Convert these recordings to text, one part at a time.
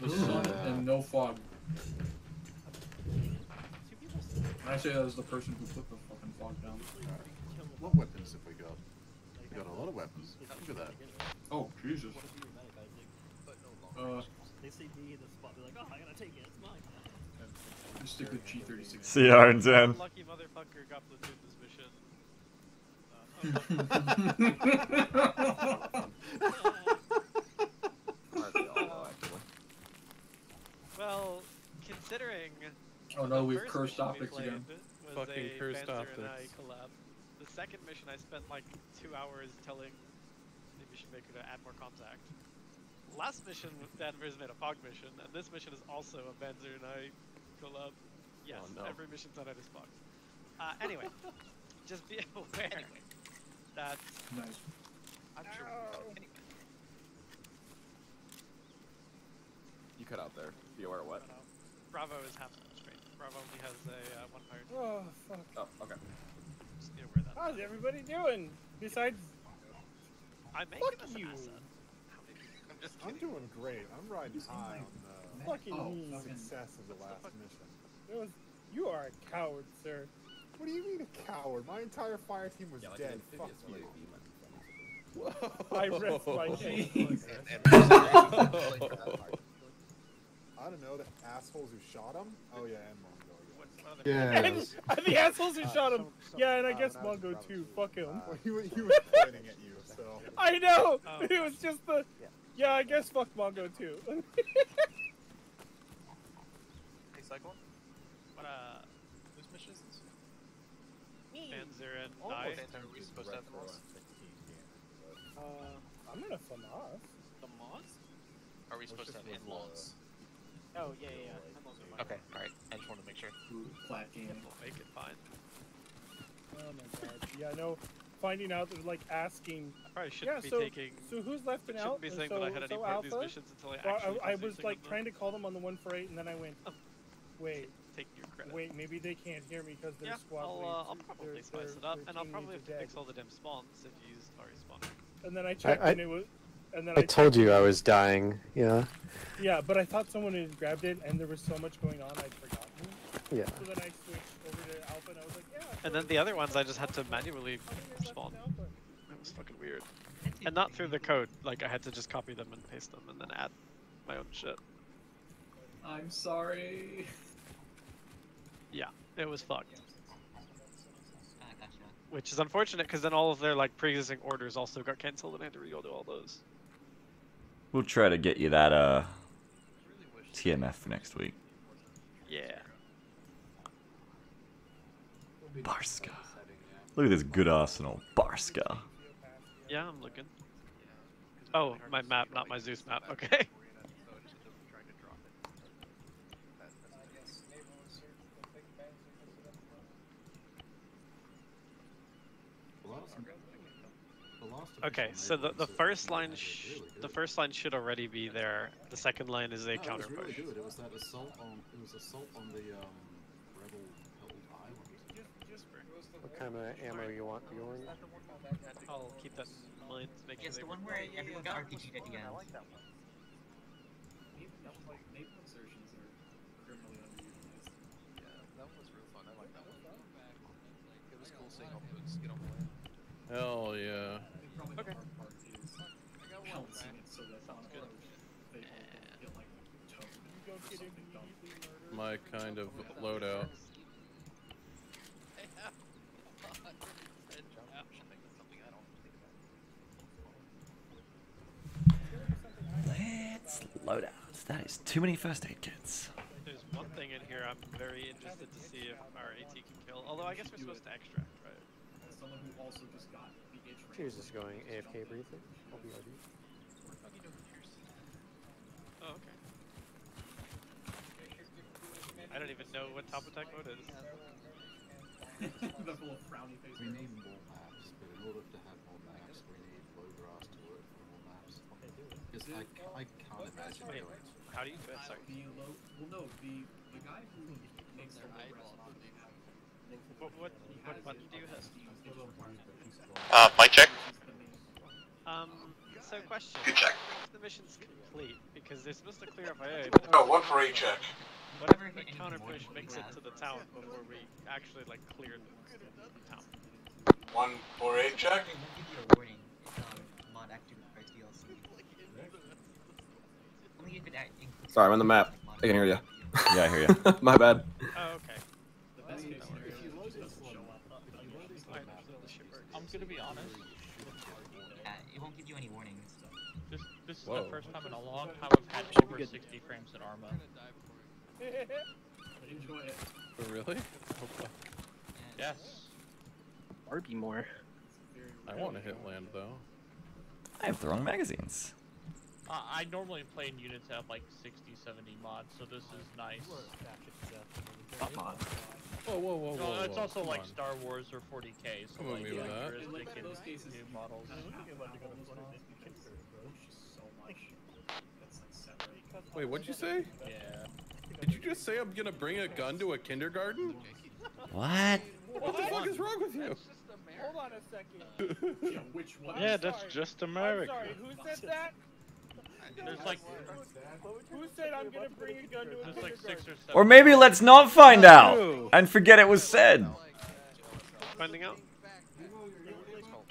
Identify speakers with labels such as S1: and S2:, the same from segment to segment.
S1: the sun and no fog. And I say that as the person who put the fucking fog down.
S2: What weapons have we got? We got a lot of weapons. Look at that.
S1: Oh, Jesus. Uh,
S3: They see me in the spot, they're like, oh, I gotta take it, it's mine.
S1: just stick with G36.
S4: CR and Zen.
S5: Lucky motherfucker got platoon this mission. well, considering
S1: Oh no, we've cursed
S5: mission we
S1: again.
S5: was
S6: Fucking
S5: a
S6: cursed
S5: Panzer and I
S6: optics.
S5: collab. The second mission, I spent like two hours telling the mission maker to add more contact. Last mission, Danvers made a fog mission, and this mission is also a Panzer and I collab. Yes,
S6: Oh, no.
S5: every mission's on it is fog. Uh, anyway, just be aware that
S1: Nice.
S5: I'm sure. Anyway,
S7: You cut out there. Be aware of what?
S5: Bravo is half straight. Bravo only has a uh, one pirate.
S8: Oh, fuck.
S7: Oh, okay.
S5: Just be aware of that.
S8: How's everybody doing? Besides,
S5: I'm making
S8: fuck
S5: this
S8: you.
S5: I'm just
S9: I'm doing great. I'm riding high on the
S8: Fucking
S1: Oh,
S8: me.
S9: success of the last mission.
S8: It was, you are a coward, sir.
S9: What do you mean a coward? My entire fire team was
S7: Yeah, like
S9: dead. Fuck you.
S7: or like a V-man.
S8: I rest my case.
S9: I don't know the assholes who shot him. Oh yeah, and Mongo.
S5: What, what
S9: Yeah.
S8: And the assholes who
S9: Uh,
S8: shot him.
S9: some- some-
S8: Yeah, and I
S9: uh,
S8: guess
S9: when I was in
S8: Mongo
S9: Bravo
S8: too.
S9: School,
S8: Fuck him.
S9: Uh, he, he was pointing at you, so.
S8: I know.
S5: Oh.
S8: It was just the. Yeah, I guess fuck Mongo too.
S10: Hey, Cyclone?
S5: What uh,
S10: Whose mission is this?
S5: Panzer and
S10: Oh,
S5: I.
S10: Panzer, are we supposed to have the mods?
S8: uh, I'm gonna fun.
S10: The mods? Are we supposed to have in-laws?
S3: Oh, yeah, yeah, yeah. I'm also mine.
S10: Okay, alright. I just wanted to make sure.
S1: Ooh, flat game.
S5: We'll make it fine.
S8: Oh my god. Yeah, no. Finding out that like asking.
S5: I probably shouldn't
S8: Yeah,
S5: be
S8: so
S5: taking.
S8: so who's left and
S5: shouldn't
S8: out?
S5: be saying
S8: so,
S5: that I had any
S8: so
S5: part of these missions until I
S8: Well. I, I was like
S5: them.
S8: trying to call them on the one for eight, and then I went,
S5: Oh.
S8: wait,
S5: take your credit.
S8: wait, maybe they can't hear me because their
S5: yeah,
S8: squad
S5: I'll, uh, I'll
S8: their-
S5: probably
S8: their-
S5: spice it up, and I'll probably have
S8: are
S5: to fix all the dim spawns if you use Atari spawner.
S8: And then I checked,
S11: I-
S8: and it was, and then
S11: I
S8: I
S11: told you I was dying. Yeah.
S8: Yeah, but I thought someone had grabbed it, and there was so much going on, I'd forgotten.
S11: Yeah.
S8: So then I switched over to Alpha, and I was like, yeah.
S5: And then the other ones I just had to manually
S8: how many are left
S5: spawn.
S8: in
S5: That was fucking weird. And not through the code. Like I had to just copy them and paste them and then add my own shit.
S1: I'm sorry.
S5: Yeah, it was fucked. Ah, Which is unfortunate because then all of their like pre-existing orders also got cancelled and I had to re-go to all those.
S4: We'll try to get you that uh TMF for next week.
S5: Yeah.
S4: Barska. Look at this good arsenal. Barska.
S5: Yeah, I'm looking. Oh, my map, not my Zeus map. Okay.
S2: The last, the last
S5: Okay, so the, the first line,
S2: really
S5: sh-
S2: good.
S5: the first line should already be there. The second line is a
S2: No, it
S5: counter
S2: was really
S5: push.
S2: good. It was that assault on. It was assault on the um, rebel held island.
S11: What kind of ammo you want, Bjorn?
S5: I'll keep that in mind. Make
S12: Yes,
S5: sure
S12: the one where everyone got RPG'd at the end.
S1: Naval insertions are criminally underutilized.
S10: Yeah, that one was real fun. I like that one. It was cool seeing all the boats get on the land.
S6: Hell yeah.
S1: Probably
S5: Okay.
S1: the hard part is
S10: I got one back.
S1: so that on
S5: good.
S1: approach they don't get like towed
S8: You don't
S1: or
S8: get
S1: something dumb.
S8: immediately murdered.
S6: My kind of loadout.
S4: Let's load out. That is too many first aid kits.
S5: There's one thing in here I'm very interested to see if our AT can kill. Although I guess we're supposed to extract, right?
S1: As someone who also just got the itch
S11: She was just going AFK briefly. I'll be RD.
S5: Oh, okay. I don't even know what top attack mode is.
S1: the little frowny face.
S2: We need more maps, but in order to have more maps, we need low grass to work for more maps. Because I, I can't imagine
S5: Wait,
S2: going
S5: how do you do it? Sorry.
S1: The low, well, no, the the guy who makes the low res mod,
S5: What, what, what button do you hit?
S10: Uh, mic check.
S5: Um, So question.
S12: Good check.
S5: If the mission's complete, because they're supposed to clear up FIA, but
S12: No, one for A check.
S5: Whatever if the counter push makes it to the town before we actually like clear the town?
S12: One for A check.
S7: Sorry, I'm on the map. I can hear you.
S4: Yeah, I hear you.
S7: My bad.
S5: Oh, okay.
S13: I'm gonna be honest.
S14: Yeah, it won't give you any warnings.
S13: This this is
S6: Whoa.
S13: the first time in a long time I've had over 60 frames in Arma.
S1: Enjoy it.
S6: Oh, really? Oh, fuck.
S13: Yes.
S11: Arby more.
S6: I want to hit land though.
S4: I have the wrong magazines.
S13: Uh, I normally play in units that have like 60, 70 mods, so this is nice.
S11: Not mod.
S6: Whoa, whoa, whoa,
S13: No,
S6: whoa,
S13: it's
S6: whoa,
S13: also
S6: come
S13: like
S6: on.
S13: Star Wars or 40k, so
S6: Come on,
S13: like
S6: me with that.
S13: futuristic
S1: In those
S13: and
S1: cases,
S13: new models.
S6: Wait, what'd you say?
S13: Yeah.
S6: Did you just say I'm gonna bring a gun to a kindergarten?
S4: What?
S6: What the fuck is wrong with you?
S8: Hold on a second.
S1: Yeah, which one?
S11: Yeah, that's
S8: sorry.
S11: just
S8: I'm
S11: America.
S8: sorry, who said that?
S13: There's like
S8: Who said I'm gonna bring a gun to a
S13: there's like six or seven.
S4: Or maybe let's not find out and forget it was said.
S5: Finding out?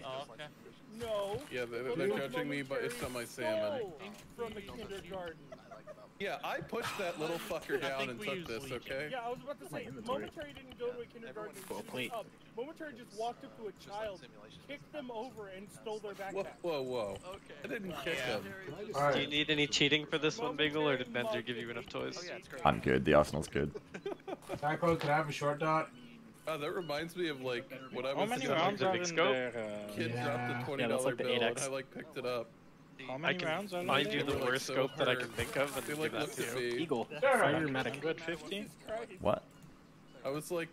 S13: Oh, okay.
S8: No.
S6: Yeah, they're, they're judging me, but it's not my salmon.
S8: From a kindergarten.
S6: Yeah, I pushed that little fucker down and took this,
S13: Legion.
S6: okay?
S8: Yeah, I was about to say, Momentary didn't go to a kindergarten and
S11: Well
S8: shoot
S11: played.
S8: up. Momentary just walked up to a child, kicked them over, and stole their
S6: Whoa,
S8: backpack.
S6: whoa, whoa. Okay. I didn't kick
S13: Yeah.
S6: him.
S5: Do you need any cheating for this one, Beagle, or did Bender give you enough toys?
S4: I'm good. The Arsenal's good.
S9: Taco, could I have a short dot?
S6: Oh, that reminds me of like when I
S11: How
S6: was
S11: many
S6: a kid,
S11: rounds
S5: the
S11: are
S5: big
S11: in there? Uh,
S6: kid
S9: Yeah.
S6: dropped a twenty
S11: that's
S6: dollar
S11: like the
S6: bill and
S11: 8X.
S6: I like picked it up.
S11: How
S5: I can
S11: rounds
S5: find
S11: there?
S5: you the
S6: They like,
S5: worst
S6: so
S5: scope that I can think of and
S6: They
S5: give
S6: like
S5: that
S6: looked
S5: to you.
S11: Eagle.
S9: Sure.
S11: Firematic. Good 15.
S8: Jesus Christ.
S4: What?
S6: I was like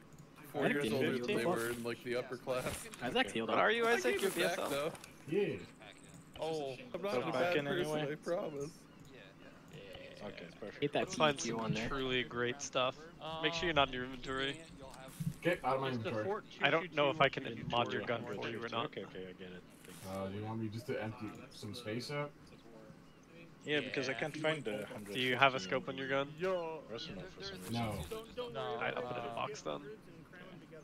S6: four years
S11: the
S6: older than they were in like the upper class.
S11: Isaac healed
S5: What
S11: up.
S5: are you, Isaac?
S6: gave
S5: You're
S6: back
S5: BSL?
S6: though.
S9: Yeah.
S13: Oh,
S6: I'm not
S11: So
S6: a
S11: back
S6: bad
S11: in
S6: person,
S11: anyway?
S6: I promise.
S11: Okay, perfect.
S8: Hit that
S5: Let's find some
S8: on there.
S5: truly great stuff. Make sure you're not in your inventory.
S9: Get out of my
S13: Is the
S9: inventory.
S5: I don't know if I can mod your gun for you or not.
S11: Okay, okay, I get it.
S9: Uh, do you want me just to empty some space up?
S11: Yeah, because I can't find the 100.
S5: Do you have a scope on your gun?
S11: Arsenal for some reason.
S9: No.
S13: No.
S5: Alright, I'll put it in a box then.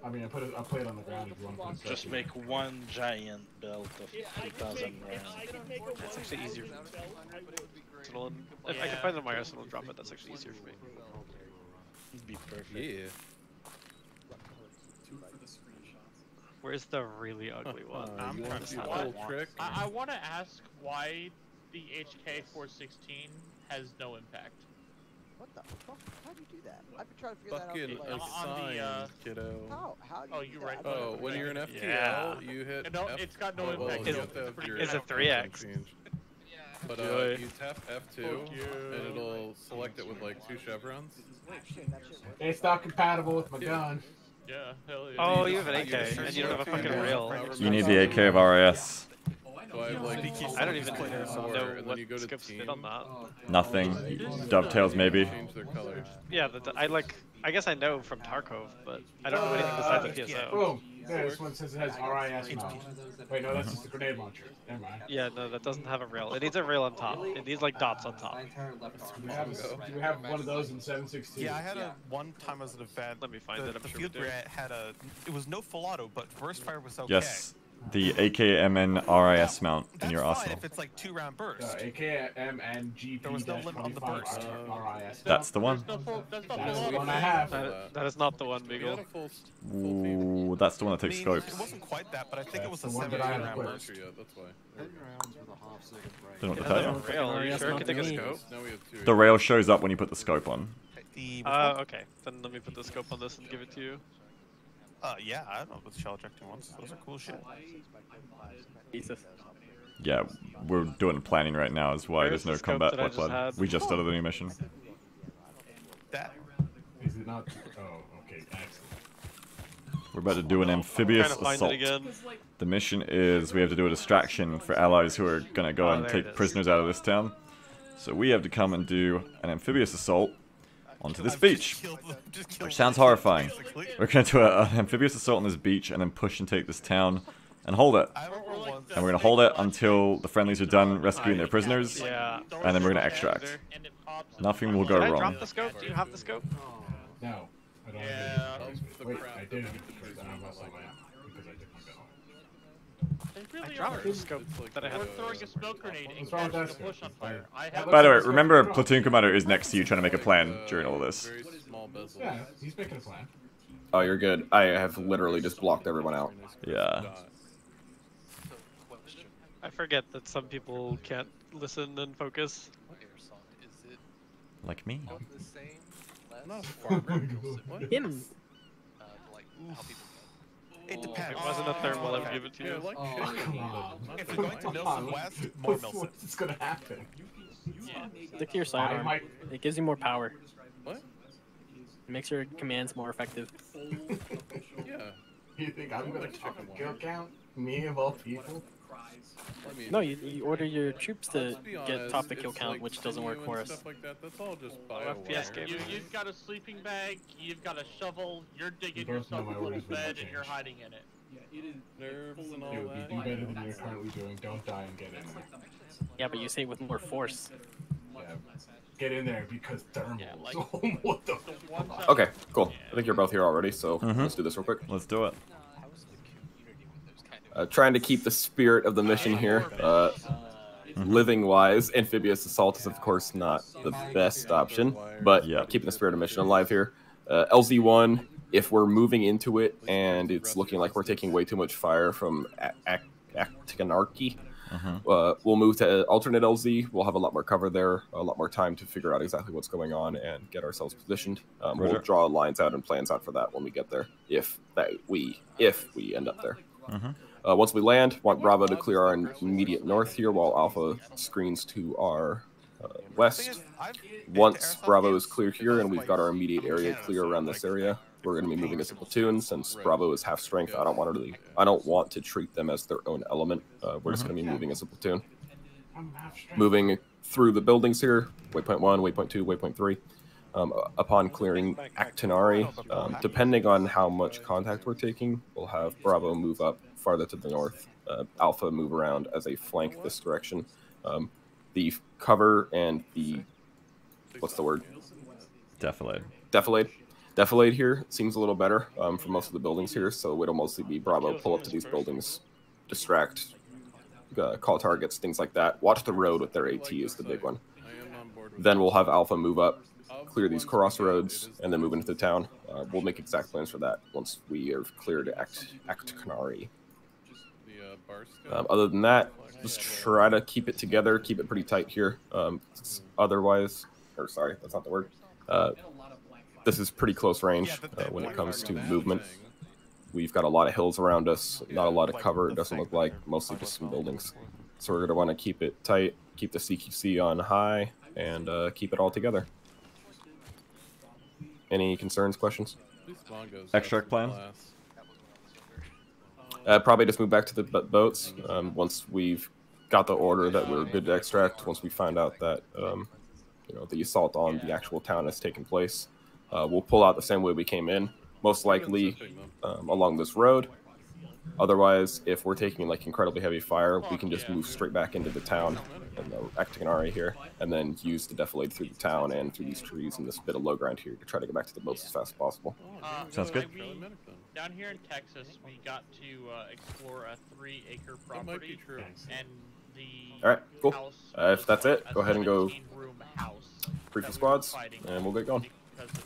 S9: I mean, I put it. I play it on the ground if you want to
S11: Just
S9: in.
S11: make one giant belt of 3,000 rounds.
S5: That's actually easier. Arsenal and- If I can find it on my arsenal and drop it, that's actually easier for me.
S11: It'd be perfect.
S6: Yeah.
S1: Two for the screenshots.
S5: Where's the really ugly one?
S6: Uh,
S11: I'm trying
S6: want
S11: to
S6: to see
S11: find
S6: the
S11: what I
S6: whole
S11: want.
S6: trick?
S13: I, I want to ask why the HK 416 has no impact.
S3: What the fuck? How do you do that? I've been trying to figure
S6: Fucking
S3: that out. for,
S13: on
S3: like,
S13: the, uh,
S6: kiddo.
S3: How? How do you
S13: Oh,
S3: do
S13: you're
S3: that?
S13: right.
S6: Oh, when
S3: that.
S6: you're an FTL,
S5: Yeah.
S6: you hit
S13: No,
S6: F
S13: it's got no
S6: oh, well,
S13: impact.
S6: you
S5: Is-
S6: have to have
S13: pretty
S6: your
S13: good.
S5: Is it
S6: F1
S5: 3x?
S6: change. But uh,
S5: Joy.
S6: you tap F2 and it'll select it with like two chevrons.
S3: Shit, that shit works.
S9: It's not compatible with my
S6: Yeah.
S9: gun.
S13: Yeah, hell yeah.
S5: Oh,
S6: you
S5: you have an AK,
S6: just
S5: and you don't have a fucking rail.
S4: You need the AK of RAS.
S1: I know.
S6: So I have like
S5: I don't even
S6: four,
S5: know
S6: and then
S5: what
S6: you go to
S5: scopes fit
S6: team.
S5: on that.
S4: Nothing. Dovetails maybe.
S6: Change their color.
S5: Yeah, the, I like. I guess I know from Tarkov, but I don't know anything besides uh, the PSO.
S9: Boom. Yeah, this one says it has RIS mount. Wait, no, that's just the grenade launcher. Never mind.
S5: Yeah, no, that doesn't have a rail. It needs a rail on top. It needs like dots on top.
S9: Do we have, a, do we have one of those in 716?
S15: Yeah, I had a one time as an event.
S5: Let me find
S15: the,
S5: it. I'm
S15: the
S5: sure
S15: field
S5: do.
S15: grant had a. It was no full auto, but burst fire was okay.
S4: Yes. The AKMN RIS mount in
S15: That's
S4: your
S15: fine
S4: arsenal.
S15: if it's like two round burst.
S9: Uh, AKM GP
S15: There was no limit on the burst.
S9: RIS.
S4: That's the one.
S13: No that's not
S9: That's the one I have.
S5: That, that is not the one, Beagle.
S4: Ooh, that's the one that
S15: I
S4: takes
S15: mean,
S4: scopes.
S15: It wasn't quite that, but I think it was a
S9: the one
S15: seven
S9: I
S15: round burst.
S6: yeah, that's why.
S2: Ten rounds with a half second break.
S4: Don't know what to
S5: has
S4: tell you.
S5: rail. Are you sure it can take a scope?
S6: Now we have two.
S4: The rail shows up when you put the scope on.
S5: Uh, okay. Then let me put the scope on this and give it to you.
S15: Uh, yeah, I don't know what the shell ejecting ones. Those are cool shit.
S8: Jesus.
S4: Yeah, we're doing planning right now is why
S5: Where's
S4: there's no
S5: the
S4: combat
S5: that I just had?
S4: We just started the new mission.
S15: That
S9: Is it not? Oh, okay, excellent.
S4: We're about to do an amphibious
S5: Trying to find
S4: assault.
S5: again.
S4: The mission is we have to do a distraction for allies who are gonna go
S5: Oh,
S4: and take prisoners out of this town. So we have to come and do an amphibious assault onto this beach.
S15: Just killed, just killed
S4: Which sounds horrifying. We're gonna do a, an amphibious assault on this beach and then push and take this town and hold it.
S15: I remember one
S4: And we're gonna hold it until the friendlies are done rescuing their prisoners, and then we're gonna extract.
S13: And it pops
S4: Nothing will go wrong.
S5: drop the scope? Do you have the scope?
S1: No. I don't
S13: Yeah.
S1: have Wait, I did because I lost my because I did my bell.
S13: They
S5: I
S13: really
S5: dropped
S13: are.
S5: the scope that I
S13: We're throwing a smoke grenade and
S1: What's wrong with
S13: catching a bush on fire. I have
S4: By the way, remember platoon commander is next to you trying to make a plan uh, during all this.
S6: Very small bezel.
S1: Yeah, he's making a plan.
S7: Oh, you're good. I have literally just blocked everyone out.
S4: Yeah.
S5: I forget that some people can't listen and focus.
S4: Like me.
S10: not the same? Less
S6: Not
S10: or
S6: far.
S10: what?
S3: Him.
S10: Uh, like how people
S15: It depends.
S5: It wasn't a thermal I would give it to
S6: Yeah,
S5: you.
S6: like
S1: Oh, come on.
S15: If you're going to Milson West, more Milson.
S1: What's gonna happen?
S16: Stick to your
S1: I
S16: sidearm.
S1: might.
S16: It gives you more power.
S6: What?
S16: It makes your commands more effective.
S6: Yeah.
S1: You think I'm gonna
S6: Like
S1: talk
S6: chicken
S1: a kill count? Me of all people?
S6: I mean,
S16: No, you, you order your troops to
S6: let's
S16: get
S6: honest,
S16: top the kill count,
S6: like
S16: which doesn't work for us.
S6: Stuff like that. That's all just
S5: FPS
S6: biowire.
S5: game.
S13: You, you've got a sleeping bag, you've got a shovel, you're digging
S1: You both know
S13: yourself a little bed, and you're hiding in it.
S6: Yeah, it is Nerves and all
S1: Dude, you
S6: that.
S1: do better than you're currently doing. Don't die and get in there.
S16: Yeah, but you say it with more force.
S1: Yeah. Get in there because thermals.
S13: Yeah, like-
S1: what the
S13: The ones that-
S7: Okay, cool. I think you're both here already, so
S4: Mhm.
S7: let's do this real quick.
S4: Let's do it.
S10: how's the community with those kind of
S7: Uh, trying to keep the spirit of the mission here. Uh, living wise, amphibious assault is of course not the best option, but
S4: Yeah.
S7: keeping the spirit of mission alive here. Uh, LZ1, if we're moving into it and it's looking like we're taking way too much fire from A- Ac- Actiganarchy,
S4: Mhm.
S7: uh, we'll move to alternate LZ. We'll have a lot more cover there, a lot more time to figure out exactly what's going on and get ourselves positioned. Um, we'll draw lines out and plans out for that when we get there, if that we if we end up there.
S4: Mhm.
S7: Uh, once we land, want Bravo to clear our immediate north here, while Alpha screens to our uh, west. Once Bravo is clear here and we've got our immediate area clear around this area, we're going to be moving as a platoon. Since Bravo is half strength, I don't want to really, I don't want to treat them as their own element. Uh, we're just going to be moving as a platoon.
S1: I'm half strength.
S7: Moving through the buildings here, waypoint one, waypoint two, waypoint three. Um, upon clearing Aktinarki, um, depending on how much contact we're taking, we'll have Bravo move up farther to the north, uh, Alpha move around as a flank this direction. Um, the cover and the what's the word?
S4: Defilade.
S7: Defilade. Defilade here seems a little better um, for most of the buildings here, so it'll mostly be Bravo pull up to these buildings, distract, uh, call targets, things like that. Watch the road with their AT is the big one. Then we'll have Alpha move up, clear these crossroads, and then move into the town. Uh, we'll make exact plans for that once we are cleared Act Act Canary. Um, other than that, just try to keep it together, keep it pretty tight here. Um, otherwise, or sorry, that's not the word. Uh, this is pretty close range uh, when it comes to movement. We've got a lot of hills around us, not a lot of cover. It doesn't look like mostly just some buildings. So we're gonna want to keep it tight, keep the CQC on high, and uh, keep it all together. Any concerns, questions?
S4: Extract plan?
S7: Uh, probably just move back to the boats um, once we've got the order that we're good to extract. Once we find out that um, you know the assault on the actual town has taken place, uh, we'll pull out the same way we came in, most likely um, along this road. Otherwise, if we're taking like incredibly heavy fire, we can just move straight back into the town and the Aktinarki here, and then use the defilade through the town and through these trees and this bit of low ground here to try to get back to the boats as fast as possible.
S4: Sounds good.
S13: We- down here in Texas, we got to uh, explore a three-acre property, and the
S7: All right, cool.
S13: house
S7: Uh, if that's it, go ahead and go
S13: 17-room
S7: brief the
S13: that we
S7: squads, and we'll get going.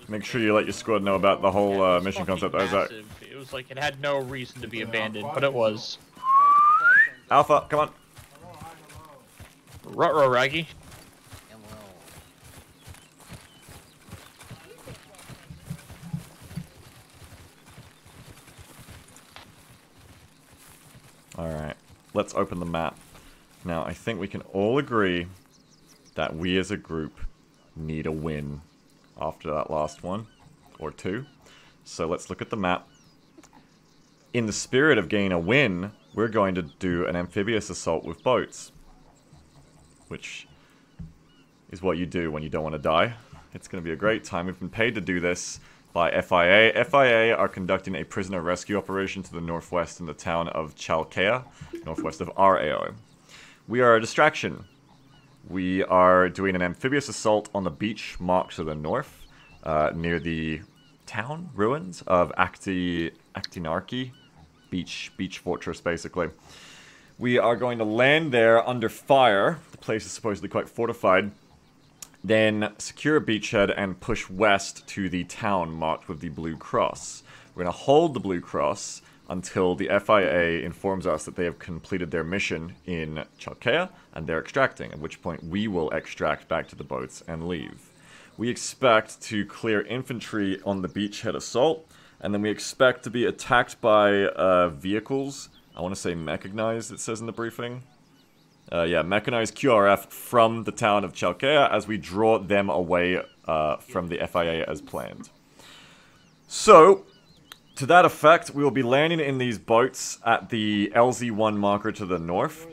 S4: Make sure you let your squad know about the whole uh, mission concept, Isaac.
S13: It was like it had no reason to be abandoned, but it was.
S4: Alpha, come on.
S13: Ruh-roh, Raggy.
S4: Alright, let's open the map. Now, I think we can all agree that we as a group need a win after that last one, or two. So let's look at the map. In the spirit of getting a win, we're going to do an amphibious assault with boats. Which is what you do when you don't want to die. It's going to be a great time. We've been paid to do this. By FIA. FIA are conducting a prisoner rescue operation to the northwest in the town of Chalkeia, northwest of our AO. We are a distraction. We are doing an amphibious assault on the beach marked to the north, uh, near the town ruins of Acti Aktinarki, beach beach fortress, basically. We are going to land there under fire. The place is supposedly quite fortified. Then secure a beachhead and push west to the town marked with the blue cross. We're going to hold the blue cross until the FIA informs us that they have completed their mission in Chalkeia and they're extracting, at which point we will extract back to the boats and leave. We expect to clear infantry on the beachhead assault, and then we expect to be attacked by uh, vehicles. I want to say mechanized, it says in the briefing. Uh, yeah, mechanized QRF from the town of Chalkeia as we draw them away uh, from the FIA as planned. So, to that effect, we will be landing in these boats at the LZ1 marker to the north.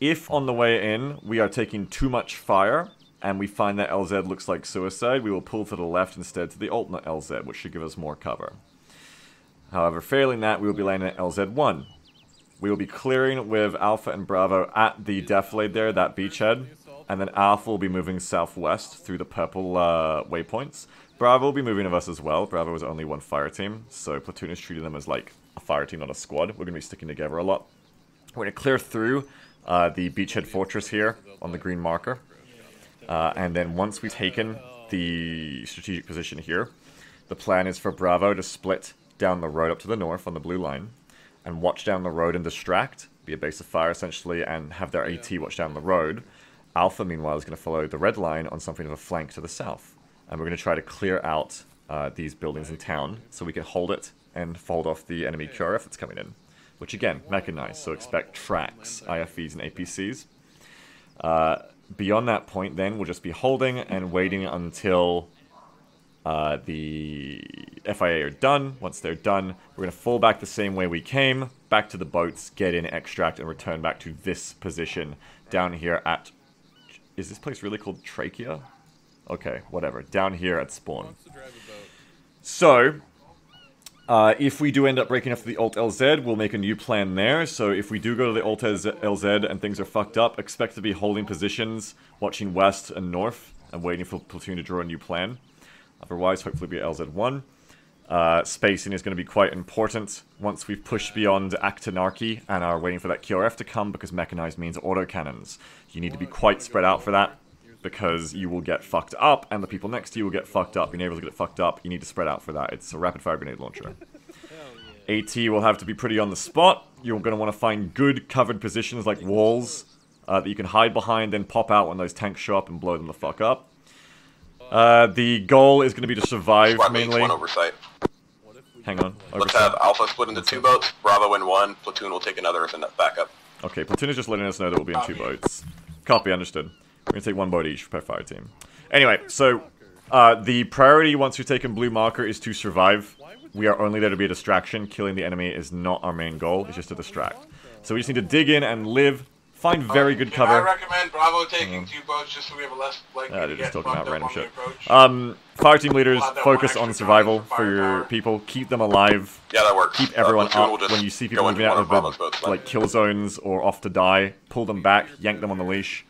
S4: If on the way in we are taking too much fire, and we find that LZ looks like suicide, we will pull to the left instead to the alternate LZ, which should give us more cover. However, failing that, we will be landing at LZ1. We will be clearing with Alpha and Bravo at the defilade there, that beachhead, and then Alpha will be moving southwest through the purple uh, waypoints. Bravo will be moving with us as well. Bravo is only one fire team, so Platoon is treating them as like a fire team, not a squad. We're going to be sticking together a lot. We're going to clear through uh, the beachhead fortress here on the green marker. Uh, and then once we've taken the strategic position here, the plan is for Bravo to split down the road up to the north on the blue line and watch down the road and distract, be a base of fire essentially, and have their AT watch down the road. Alpha, meanwhile, is going to follow the red line on something of a flank to the south. And we're going to try to clear out uh, these buildings in town so we can hold it and fold off the enemy QRF that's coming in. Which again, mechanized, so expect tracks, IFVs, and APCs. Uh, beyond that point, then, we'll just be holding and waiting until uh, the FIA are done. Once they're done, we're going to fall back the same way we came, back to the boats, get in, extract, and return back to this position down here at... Is this place really called Trachea? Okay, whatever. Down here at spawn. So, uh, if we do end up breaking off the Alt LZ, we'll make a new plan there. So if we do go to the Alt LZ and things are fucked up, expect to be holding positions, watching west and north, and waiting for Platoon to draw a new plan. Otherwise, hopefully be LZ1. Uh, spacing is going to be quite important once we've pushed beyond Aktinarki and are waiting for that QRF to come because mechanized means autocannons. You need to be quite spread out for that because you will get fucked up and the people next to you will get fucked up. Your neighbors will get fucked up. You need to spread out for that. It's a rapid fire grenade launcher. AT will have to be pretty on the spot. You're going to want to find good covered positions like walls uh, that you can hide behind and pop out when those tanks show up and blow them the fuck up. Uh, the goal is going to be to survive
S17: Squad
S4: mainly.
S17: one oversight.
S4: Hang on.
S17: Let's have Alpha split into two boats, Bravo in one, Platoon will take another as a backup.
S4: Okay, Platoon is just letting us know that we'll be in two boats. Copy, understood. We're going to take one boat each per fire team. Anyway, so uh, the priority once we've taken blue marker is to survive. We are only there to be a distraction. Killing the enemy is not our main goal. It's just to distract. So we just need to dig in and live. Find very good cover.
S12: I recommend Bravo taking two boats just so we have a less likely
S4: Uh,
S12: to
S4: they're
S12: get
S4: just talking about random shit. Um, fire team leaders,
S12: We'll have that
S4: focus on survival
S12: guy
S4: for your people. Keep them alive.
S17: Yeah, that works.
S4: Keep
S17: Uh,
S4: everyone
S17: platoon will
S4: up when you see people
S17: into
S4: moving out of
S17: of
S4: the
S17: boats,
S4: like kill zones or off to die. Pull them back, yank them on the leash.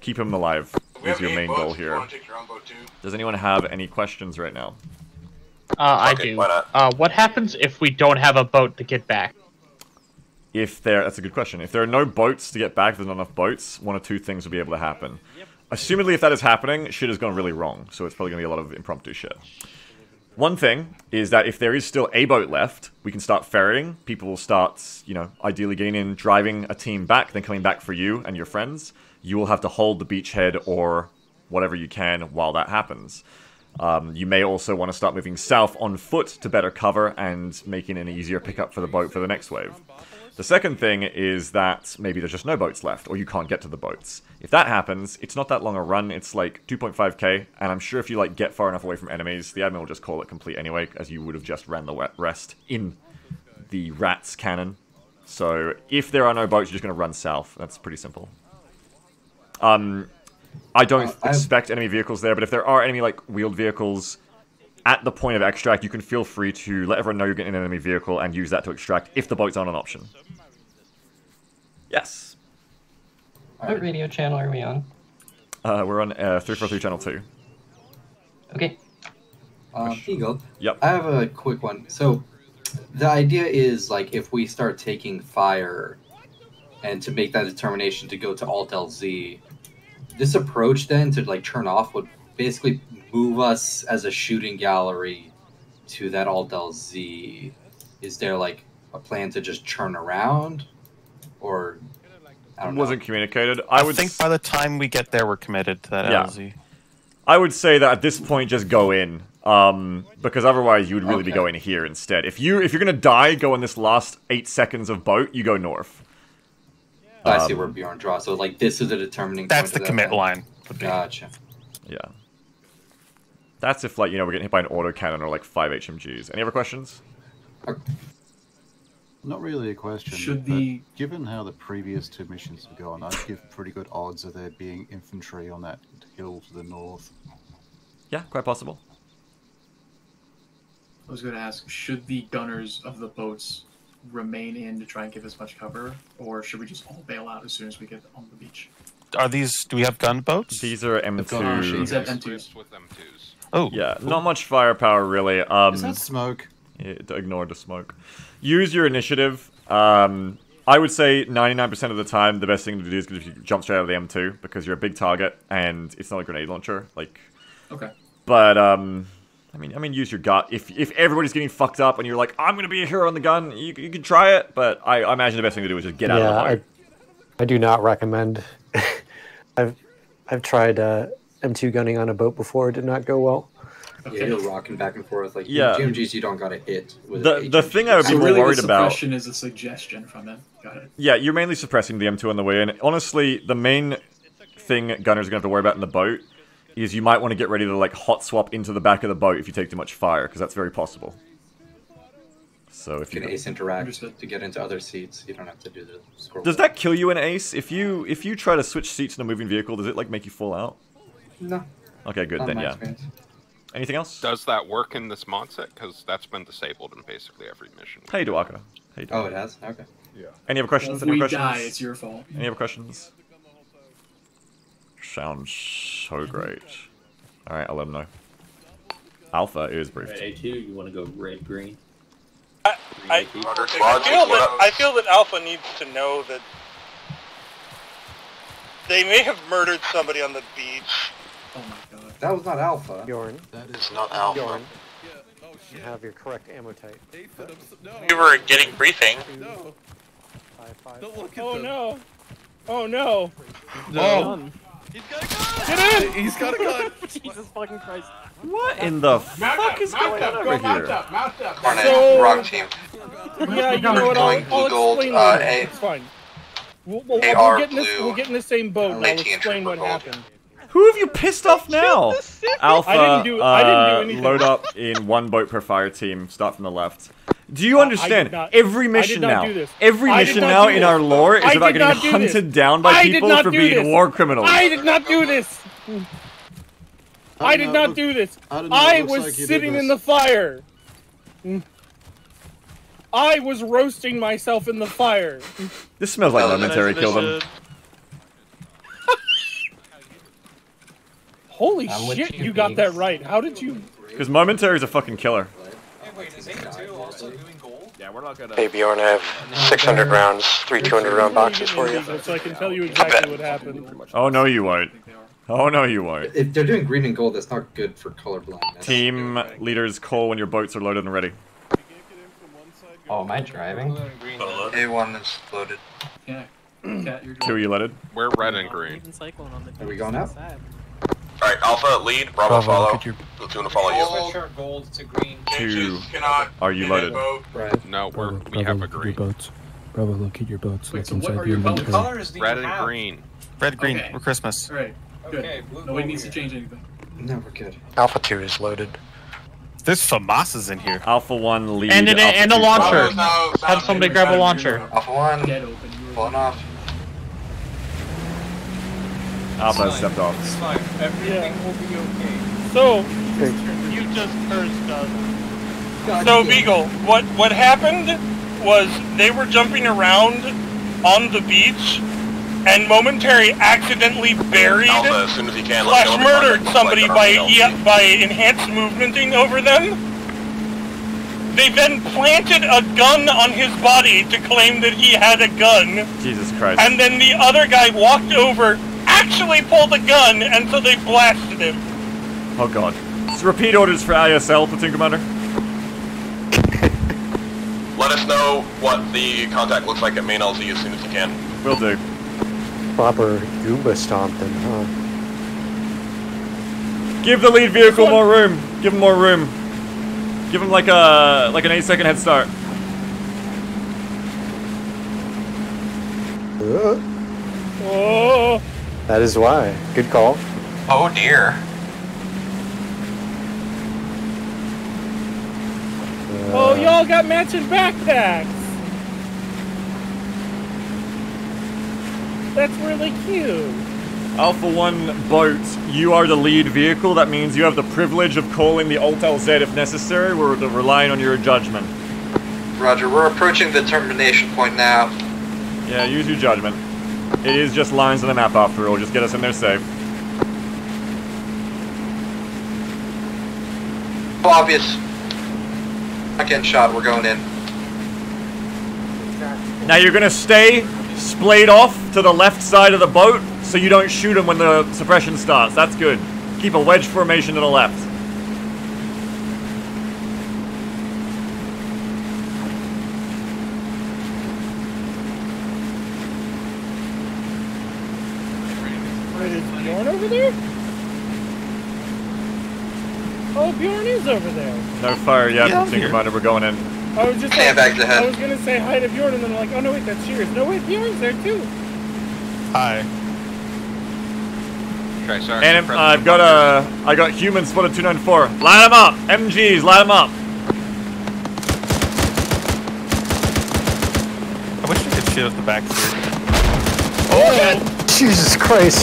S4: Keep them alive.
S12: We
S4: Is your main
S12: boats.
S4: goal
S12: If you
S4: here.
S12: wanna take your own boat too.
S4: Does anyone have any questions right now?
S13: Uh, I do.
S17: why not?
S13: Uh, what happens if we don't have a boat to get back?
S4: If there, that's a good question. If there are no boats to get back, there's not enough boats, one or two things will be able to happen. Assumedly, if that is happening, shit has gone really wrong. So it's probably going to be a lot of impromptu shit. One thing is that if there is still a boat left, we can start ferrying. People will start, you know, ideally getting in, driving a team back, then coming back for you and your friends. You will have to hold the beachhead or whatever you can while that happens. Um, you may also want to start moving south on foot to better cover and making an easier pickup for the boat for the next wave. The second thing is that maybe there's just no boats left, or you can't get to the boats. If that happens, it's not that long a run, it's like 2.5k, and I'm sure if you like get far enough away from enemies, the admin will just call it complete anyway, as you would have just ran the rest in the rats cannon. So if there are no boats, you're just going to run south. That's pretty simple. Um, I don't
S18: Uh,
S4: expect enemy vehicles there, but if there are enemy like wheeled vehicles, at the point of extract, you can feel free to let everyone know you're getting an enemy vehicle and use that to extract if the boats aren't an option. Yes.
S18: What radio channel are we on?
S4: Uh, we're on uh, 343 channel 2.
S18: Okay.
S19: Um, Eagle.
S4: Yep.
S19: I have a quick one. So, the idea is like if we start taking fire, and to make that determination to go to Alt LZ, this approach then to like turn off would basically move us as a shooting gallery to that Alt LZ. Is there like a plan to just turn around, or I don't.
S4: Wasn't communicated.
S15: I,
S4: I would
S15: think by the time we get there, we're committed to that
S4: Yeah.
S15: LZ.
S4: I would say that at this point, just go in, um, because otherwise you would really be going here instead. If you if you're gonna die, go in this last eight seconds of boat. You go north.
S19: I see
S4: Um,
S19: where Bjorn draws. So like this is a determining.
S15: That's
S19: point
S15: the
S19: that
S15: commit
S19: then?
S15: line.
S19: Gotcha.
S4: Yeah. That's if like you know we're getting hit by an autocannon or like five HMGs. Any other questions?
S2: Not really a question.
S1: Should the-
S2: given how the previous two missions have gone, I'd give pretty good odds of there being infantry on that hill to the north.
S4: Yeah, quite possible.
S1: I was going to ask, should the gunners of the boats remain in to try and give as much cover, or should we just all bail out as soon as we get on the beach?
S15: Are these? Do we have gunboats?
S4: These are M2.
S1: These have M2s.
S12: With them twos.
S15: Oh,
S4: Yeah, not much firepower really. Um,
S2: Is that smoke?
S4: yeah, ignore the smoke. Use your initiative. Um, I would say 99% of the time, the best thing to do is if you jump straight out of the M2 because you're a big target and it's not a grenade launcher. Like,
S1: Okay.
S4: but um, I mean, I mean, use your gut. If if everybody's getting fucked up and you're like, I'm gonna be a hero on the gun, you, you can try it. But I, I imagine the best thing to do is just get out of the
S20: I. I do not recommend. I've I've tried uh, M2 gunning on a boat before. It did not go well.
S19: Yeah, you're rocking back and forth like
S4: Yeah.
S19: GMGs. You don't got to hit. With
S4: The the thing I would be
S1: So
S4: more
S1: really,
S4: worried
S1: the
S4: about.
S1: suppression is a suggestion from him. Got it.
S4: Yeah, you're mainly suppressing the M2 on the way in. Honestly, the main thing gunners are gonna have to worry about in the boat is you might want to get ready to like hot swap into the back of the boat if you take too much fire, because that's very possible. So if
S19: You
S4: you
S19: can ace interact to get into other seats. You don't have to do the scroll.
S4: does that kill you in ace? If you if you try to switch seats in a moving vehicle, does it like make you fall out?
S19: No.
S4: Okay, good
S19: Not
S4: then. Yeah.
S19: experience.
S4: Anything else?
S12: Does that work in this mod set? Because that's been disabled in basically every mission.
S4: Hey, Duaka. Hey,
S19: Oh, it has. Okay.
S9: Yeah.
S4: Any other questions?
S1: If
S4: Any
S1: we
S4: other questions?
S1: die, it's your fault.
S4: Any other questions? Sounds so great. All right, I'll let him know. Alpha is briefed.
S21: Right, A2, you want to go red, green?
S22: I, I feel that I feel that Alpha needs to know that they may have murdered somebody on the beach.
S1: Oh my god.
S19: That was not alpha.
S20: Bjorn.
S2: That
S12: is not alpha.
S20: Bjorn. You have your correct ammo type.
S22: We were getting briefing.
S20: Five, five,
S8: Oh
S20: five.
S8: no! Oh no!
S15: No. He's got a gun!
S8: Get in!
S15: He's got a gun.
S16: Jesus fucking Christ.
S4: What in the fuck is going on over here?
S12: Barnett,
S8: So-
S12: wrong team.
S8: Yeah, you know what? I'll, I'll
S12: Gold,
S8: explain
S12: uh,
S8: later. It's fine. We'll, we'll,
S12: AR
S8: we'll get in this. We'll get in the same boat. and I'll explain what
S12: gold.
S8: happened.
S4: Who have you pissed off now? Alpha,
S8: I didn't do- I didn't do
S4: uh,
S8: anything.
S4: load up in one boat per fire team. Start from the left. Do you
S8: I- I
S4: understand?
S8: did not-
S4: Every mission now, every mission now in our lore is
S8: I
S4: about getting
S8: not do this.
S4: hunted down by
S8: I did
S4: people for being
S8: this.
S4: war criminals.
S8: I did not do this. I did not do this.
S2: I don't know,
S8: I
S2: it looks
S8: was
S2: like
S8: sitting in the fire. I was roasting myself in the fire.
S4: This smells like
S8: Oh,
S4: momentary
S8: nice
S4: kill them.
S8: mission. Holy
S18: I'm
S8: shit,
S18: you,
S8: you got that right. How did you?
S4: Because momentary is a fucking killer.
S6: Yeah, we're not gonna.
S12: Hey Bjorn, I have 600 rounds, three 200 round boxes for you.
S8: So I can tell you exactly what happened.
S4: Oh no, you won't. Oh no, you won't.
S19: If they're doing green and gold, that's not good for colorblindness.
S4: Team leaders, call when your boats are loaded and ready.
S18: Oh, am I driving?
S12: A1 is loaded.
S1: Yeah. Cat, you're
S4: Two, you loaded.
S12: We're red and green.
S19: Are we going up?
S12: Alright, Alpha, lead, Bravo,
S15: Bravo,
S12: follow.
S15: look at your-
S12: Platoon will follow you.
S14: Switch our gold to green.
S4: Two,
S12: cannot
S4: are you loaded?
S19: Right.
S12: No, we're,
S23: Bravo,
S12: we
S23: Bravo,
S12: have
S23: look at your
S12: agreed.
S23: boats. Bravo, locate your boats.
S1: Wait,
S23: Look
S1: so what
S23: inside
S1: are
S23: the
S1: your boat
S23: inventory.
S1: colors? do you
S12: Red and
S1: have?
S12: green.
S15: Red, green.
S1: Okay.
S15: We're Christmas.
S1: Alright, good.
S14: Okay, blue
S1: Nobody
S14: gold
S1: needs to change anything.
S19: No, we're good.
S12: Alpha 2 is loaded.
S15: There's FAMASas in here.
S4: Alpha one lead.
S13: And an, and a
S4: two,
S13: launcher.
S4: follow.
S13: Have somebody grab a launcher.
S12: Alpha 1,
S1: Dead open. You
S12: off.
S4: Alpha has stepped off.
S14: It's fine. Everything will be okay.
S8: So
S13: You just cursed us.
S22: So Beagle, what what happened was they were jumping around on the beach, and momentary accidentally buried
S17: Alpha, as soon as he can,
S22: slash
S17: me know when the
S22: murdered
S17: contact
S22: somebody by
S17: like an
S22: e- by enhanced movementing over them. They then planted a gun on his body to claim that he had a gun.
S4: Jesus Christ.
S22: And then the other guy walked over, actually pulled a gun, and so they blasted him.
S4: Oh god. So repeat orders for ISL, Platoon Commander.
S17: Let us know what the contact looks like at main LZ as soon as you can.
S4: Will do.
S20: Proper Goomba stomping, huh?
S4: Give the lead vehicle more room. Give him more room. Give him like a like an eight second head start.
S20: Uh,
S22: Oh.
S20: That is why. Good call.
S15: Oh dear.
S8: Uh, oh, y'all got matching backpacks. That's really cute.
S4: Alpha 1 boat, you are the lead vehicle. That means you have the privilege of calling the Alt LZ if necessary. We're relying on your judgment.
S19: Roger, we're approaching the termination point now.
S4: Yeah, use your judgment. It is just lines on the map after all. Just get us in there safe.
S19: Obvious. Second shot, we're going in.
S4: Now you're gonna stay splayed off to the left side of the boat so you don't shoot them when the suppression starts. That's good. Keep a wedge formation to the left.
S8: Wait, is Bjorn over there? Oh, Bjorn is over there.
S4: No fire yet,
S8: Yeah, I'm
S4: Platoon We're going in.
S8: I was just
S19: Sandbags
S8: like,
S19: ahead.
S8: I was gonna say hi to Bjorn, and then I'm like, oh no, wait, that's Shears. No, wait, Bjorn's there too.
S15: Hi.
S12: Okay, sorry.
S4: And uh, I've got a, I got human spotted 294. Line them up, MGs, line them up.
S15: I wish we could shoot at the back here.
S20: Oh, Jesus Christ.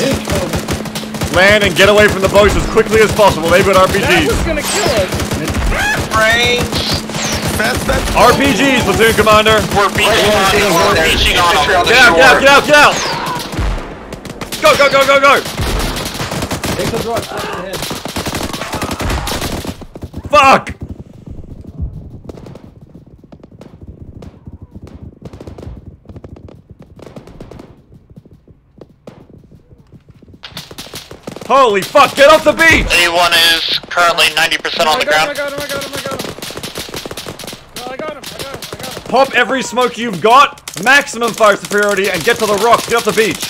S4: Land and get away from the boats as quickly as possible. They've got
S8: That was
S4: RPGs.
S8: gonna kill us.
S15: Range. That's that.
S4: RPGs, Platoon Commander.
S22: We're beaching on, we're beaching on them.
S4: Get out, get out, get out, get out! Go, go, go, go, go!
S21: Take the drop, shot in the head.
S4: Fuck! Holy fuck, get off the beach!
S22: A1 is currently 90% on the
S8: I him, I
S22: ground.
S8: Oh got him, I got him, oh I got him. No, I got him, I got him, I got him.
S4: Pop every smoke you've got, maximum fire superiority, and get to the rocks, get off the beach.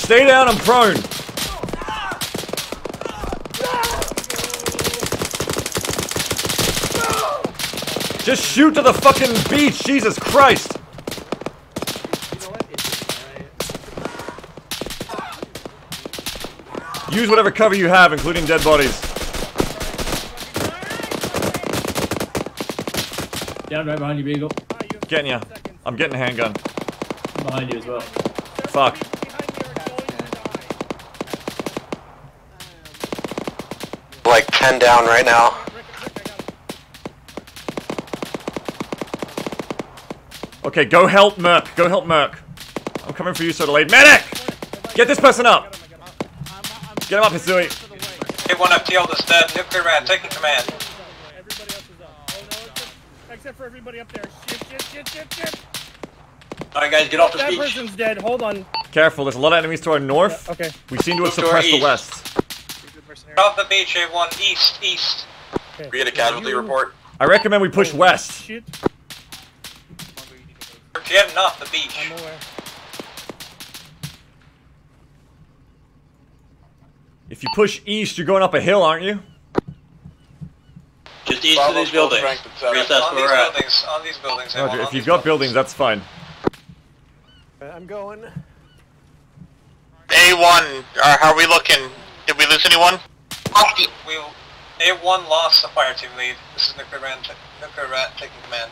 S4: Stay down and prone. Just shoot to the fucking beach, Jesus Christ! Use whatever cover you have, including dead bodies.
S21: Down right behind you, Beagle.
S4: Getting ya. I'm getting a handgun.
S21: I'm Behind you as well.
S4: Fuck.
S17: Like 10 down right now.
S4: Okay, go help Merc. Go help Merc. I'm coming for you, so delayed. Medic! Get this person up! Get him up, Hisui.
S22: A1 FTL is dead. Nuclear man taking command. Everybody else is off.
S8: Oh, except for everybody up there. Shit, shit, shit, shit, shit.
S22: Alright guys, get off this
S8: That
S22: beach.
S8: person's dead. Hold on.
S4: Careful, there's a lot of enemies to our north.
S8: Okay.
S4: We seem to have
S22: Move to our
S4: suppressed the west.
S22: Get off the beach, A1. East, east.
S17: We get a casualty report.
S4: I recommend we push oh, west.
S8: Shit.
S22: We're getting off the beach.
S8: I'm aware.
S4: If you push east, you're going up a hill, aren't you?
S22: Just east of these buildings.
S17: strength at seven.
S22: Yes, that's where we're at. Buildings, on these buildings,
S4: Roger, if
S22: these
S4: you've got buildings, that's fine.
S20: I'm going.
S22: A1, uh, how are we looking? Did we lose anyone? We, A1 lost the fire team lead. This is Nuclear Man, t- Nuclear Rat taking command.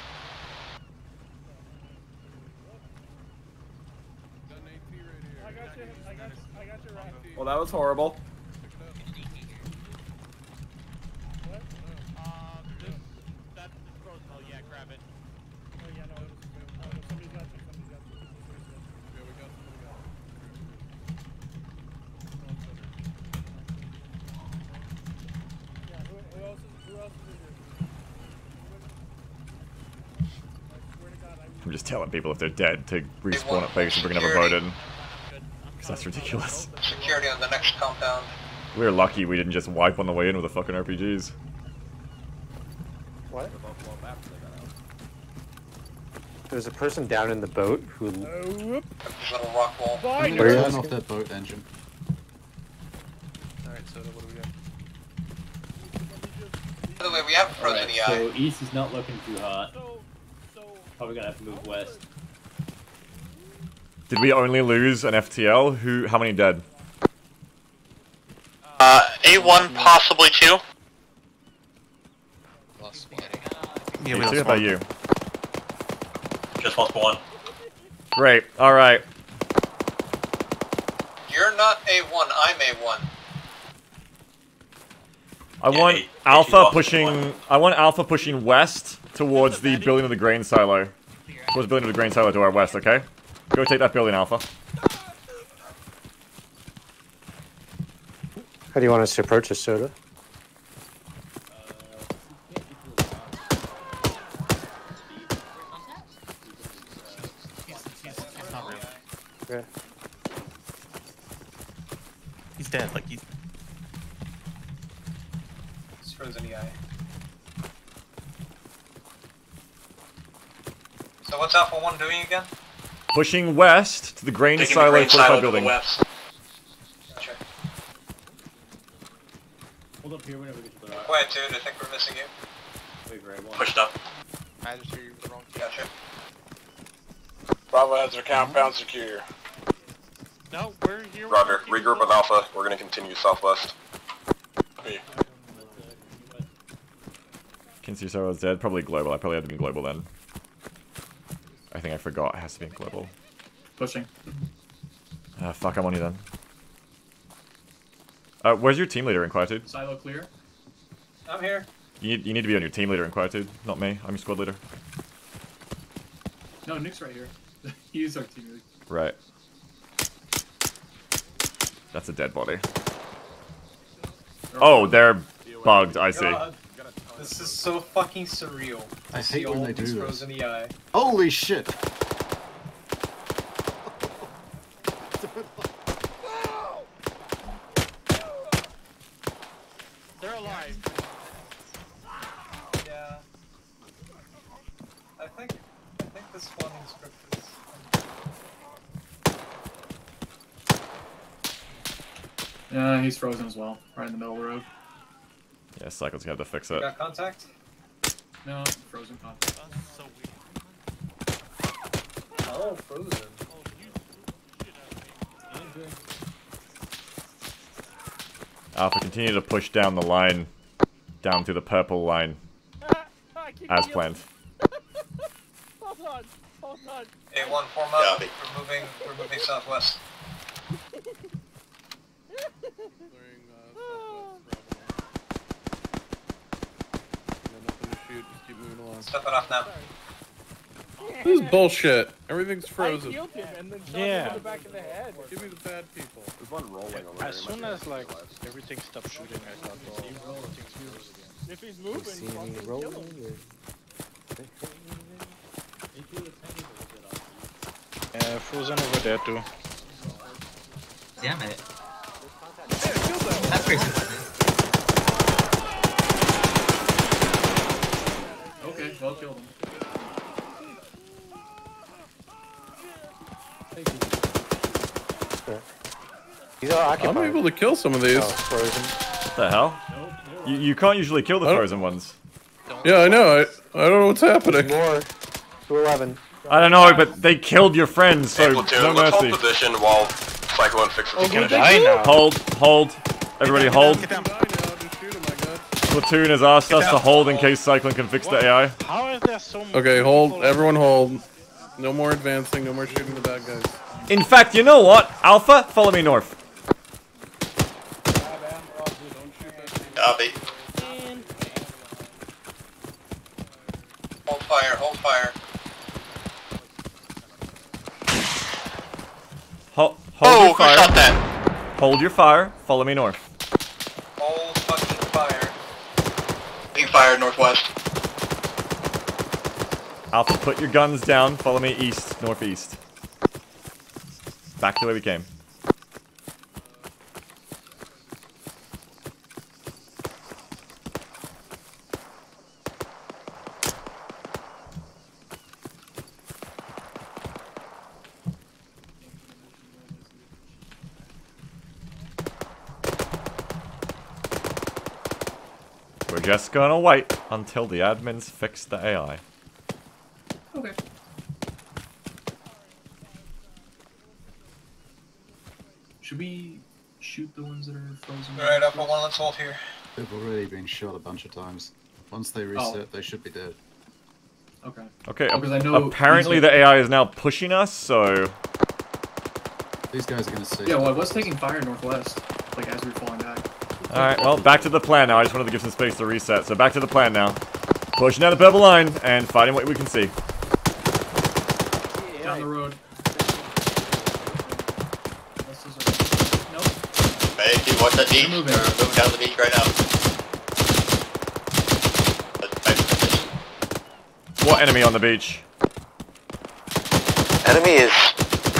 S7: Well, that was horrible.
S13: grab it.
S8: Oh, yeah, no, it was- oh, no, somebody's got you, somebody's got you.
S6: Yeah, we got somebody got
S8: Yeah, who, who else is, who else is in here? I swear to God, I
S4: I'm just telling people if they're dead to respawn at base and bring another boat in. Because that's ridiculous.
S24: Security on the next compound.
S4: We are lucky we didn't just wipe on the way in with the fucking RPGs.
S20: What? There's a person down in the boat who.
S24: Little rock wall.
S2: I'm
S20: Where are you
S2: gonna turn off that boat engine.
S25: Alright, so what do we got?
S24: By the way, we have frozen
S21: Alright,
S24: EI.
S21: so east is not looking too hot. Probably gonna have to move west.
S4: Did we only lose an FTL? Who? How many dead?
S24: Uh, A1, possibly two.
S25: Lost spaghetti.
S15: Yeah, we
S4: too,
S15: lost
S4: how about you?
S7: Just lost one.
S4: Great. All right.
S24: You're not A1, I'm A1.
S4: I want Alpha pushing. I want Alpha pushing west towards the building of the grain silo. Towards the building of the grain silo to our west. Okay. Go take that building, Alpha.
S20: How do you want us to approach this soda?
S15: He's, he's, he's not real.
S20: Yeah.
S15: He's dead. Like he's.
S24: It's frozen EI. So what's Alpha 1 doing again?
S4: Pushing west to the grain
S24: Taking the
S4: silo
S24: grain
S4: fortified
S24: silo to the
S4: building.
S24: west. Gotcha.
S21: Hold up here whenever we get to the rock.
S24: Quiet dude, I think we're missing you.
S21: Wait, grab one.
S7: Pushed up.
S25: I just hear you with wrong key.
S24: Gotcha.
S26: Bravo has their compound mm-hmm. secure.
S13: No, we're here. with
S7: Roger.
S13: our people.
S7: Regroup with Alpha. We're gonna continue southwest.
S4: Kinsey Silo is dead. Probably global. I probably had to be global then. I think I forgot. It has to be global.
S1: Pushing.
S4: Ah, fuck. I'm on you then. Uh, where's your team leader in Quietude?
S1: Silo clear.
S24: I'm here.
S4: You need, you need to be on your team leader in Quietude, not me. I'm your squad leader.
S1: No, Nick's right here. He's our team leader.
S4: Right. That's a dead body. Oh, they're bugged. I see.
S24: God, This is so fucking surreal.
S2: I
S24: see
S2: hate when
S24: all
S2: they
S24: these
S2: do this.
S24: frozen EI.
S2: Holy shit!
S13: They're alive.
S24: Yeah. I think I think this spawning script is
S1: Yeah, he's frozen as well. Right in the middle of the road.
S4: Yeah, Cycle's gonna have to fix
S24: You
S4: it.
S24: got contact?
S1: No, frozen contact.
S13: so weird.
S24: Oh, frozen.
S4: Alpha, continue to push down the line, down through the purple line,
S8: ah, I
S4: as planned.
S8: Hold on, hold on.
S24: A1 form up. We're moving we're moving southwest.
S6: Nothing to shoot. Just keep moving along.
S24: Stepping off now.
S6: This is bullshit. Everything's
S8: I
S6: frozen.
S8: killed him and then shot
S6: Yeah.
S8: him in the back of the head.
S6: Give me the bad people.
S7: There's one rolling over
S25: As soon as like everything stopped shooting, I thought, oh, everything's frozen again.
S8: If he's moving,
S20: See any
S8: fucking kill
S20: rolling?
S8: him.
S25: Yeah, frozen over there too.
S14: Damn it. That's pretty simple.
S1: Okay, well killed him.
S20: These are occupied.
S6: I'm able to kill some of these.
S20: Oh, frozen.
S4: What the hell? You, you can't usually kill the
S6: I don't-
S4: frozen ones.
S6: Yeah, I know. I I don't know what's happening.
S20: More. 211.
S4: I don't know, but they killed your friends, so
S7: Hey, platoon,
S4: no
S7: let's
S4: mercy.
S7: hold position while Cyclone fixes
S6: Oh,
S7: the
S6: good
S7: connection.
S6: idea.
S4: Hold, hold. Everybody hold.
S6: Die now. Just shoot him, I guess.
S4: Platoon has asked us to hold in case Cyclone can fix the AI.
S25: How is there so many
S6: Okay, hold. Everyone hold. No more advancing. No more shooting the bad guys.
S4: In fact, you know what? Alpha, follow me north.
S7: Copy.
S24: Hold
S27: fire, hold fire.
S4: Ho- hold
S27: Oh,
S4: your
S27: who
S4: fire.
S27: shot that?
S4: Hold your fire. Follow me north.
S27: Hold fucking fire. Fired northwest.
S4: Alpha, put your guns down. Follow me east, northeast. Back the way we came. We're just gonna wait until the admins fix the AI.
S1: Okay. Should we shoot the ones that are frozen?
S27: Alright, Alpha 1, let's hold here.
S2: They've already been shot a bunch of times. Once they reset, oh. they should be dead.
S1: Okay.
S4: Okay,
S1: Oh, um, 'cause I know
S4: apparently the AI is now pushing us, so...
S2: These guys are gonna see.
S1: Yeah, well, I was taking fire northwest, like as we were falling back.
S4: Alright, well, back to the plan now. I just wanted to give some space to reset. So back to the plan now. Pushing down the purple line and fighting what we can see.
S1: Down the road.
S28: Ready to watch that beach? They're moving down the beach right now.
S4: What enemy on the beach?
S28: Enemy is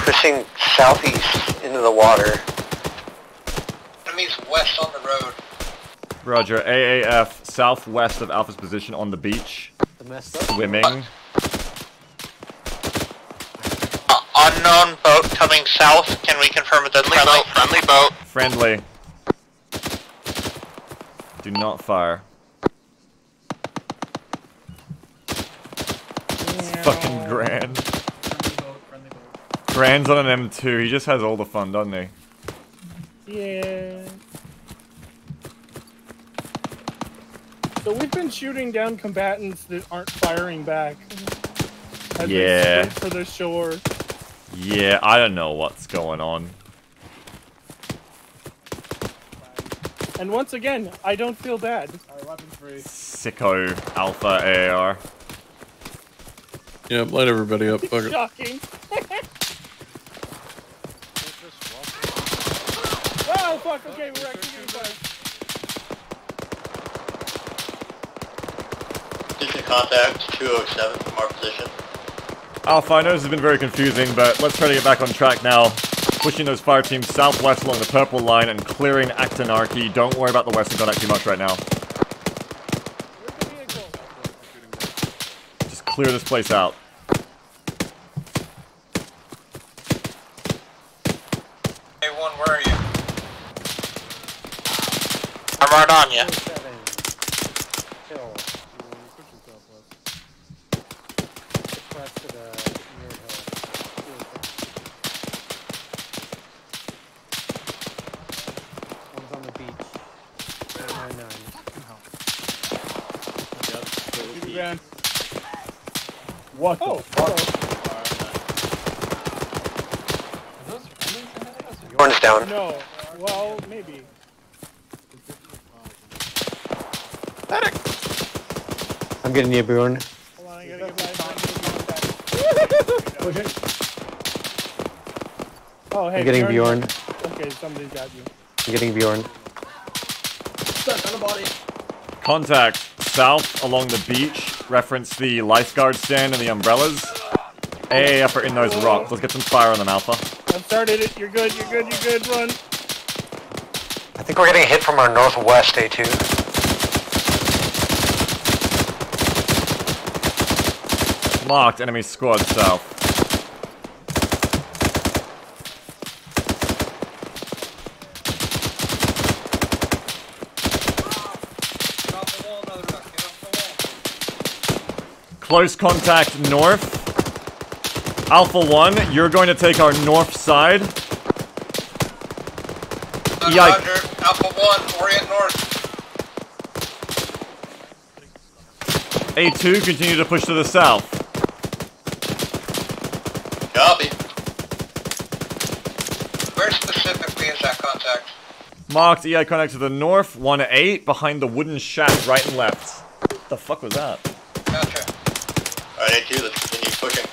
S28: pushing southeast into the water.
S27: Enemies west on the road.
S4: Roger, AAF southwest of Alpha's position on the beach. Swimming.
S28: Uh, unknown boat coming south. Can we confirm it's a friendly boat? Friendly boat.
S4: Friendly. Do not fire. It's fucking Grand. Grand's on an M2. He just has all the fun, doesn't he?
S8: Yeah. So we've been shooting down combatants that aren't firing back. As
S4: Yeah.
S8: sprint for the shore.
S4: Yeah, I don't know what's going on.
S8: And once again, I don't feel bad.
S4: Sicko Alpha AR.
S6: Yeah, light everybody up. Fuck it.
S8: Shocking. oh fuck! Okay, we're actually getting fired.
S28: Position contact 207 from our position.
S4: Alpha, I know this has been very confusing, but let's try to get back on track now. Pushing those fire teams southwest along the purple line and clearing Aktinarki. Don't worry about the western contact too much right now. Just clear this place out.
S27: Hey, one, where are you?
S28: I'm right on you.
S20: One's on the beach. 999.
S8: Man. What the fuck?
S28: One's down.
S8: No. Well, maybe.
S20: I'm getting you, Bjorn.
S8: Oh, hey.
S20: I'm getting Bjorn.
S8: Okay, somebody's got you.
S20: I'm getting Bjorn.
S1: Stuck on the body.
S4: Contact south along the beach. Reference the lifeguard stand and the umbrellas. AAF are in those rocks. Let's get some fire on them, Alpha.
S8: I've started it. You're good. You're good. You're good. Run.
S28: I think we're getting hit from our northwest, A2.
S4: Marked enemy squad south. Close contact north. Alpha 1, you're going to take our north side.
S27: Uh,
S4: Yike.
S27: Roger, Alpha 1, orient north.
S4: A2, continue to push to the south.
S28: Copy.
S27: Where specifically is that contact?
S4: Marked EI contact to the north, 1-8, behind the wooden shack right and left. What the fuck was that?
S27: Gotcha. Alright, A2, let's continue pushing.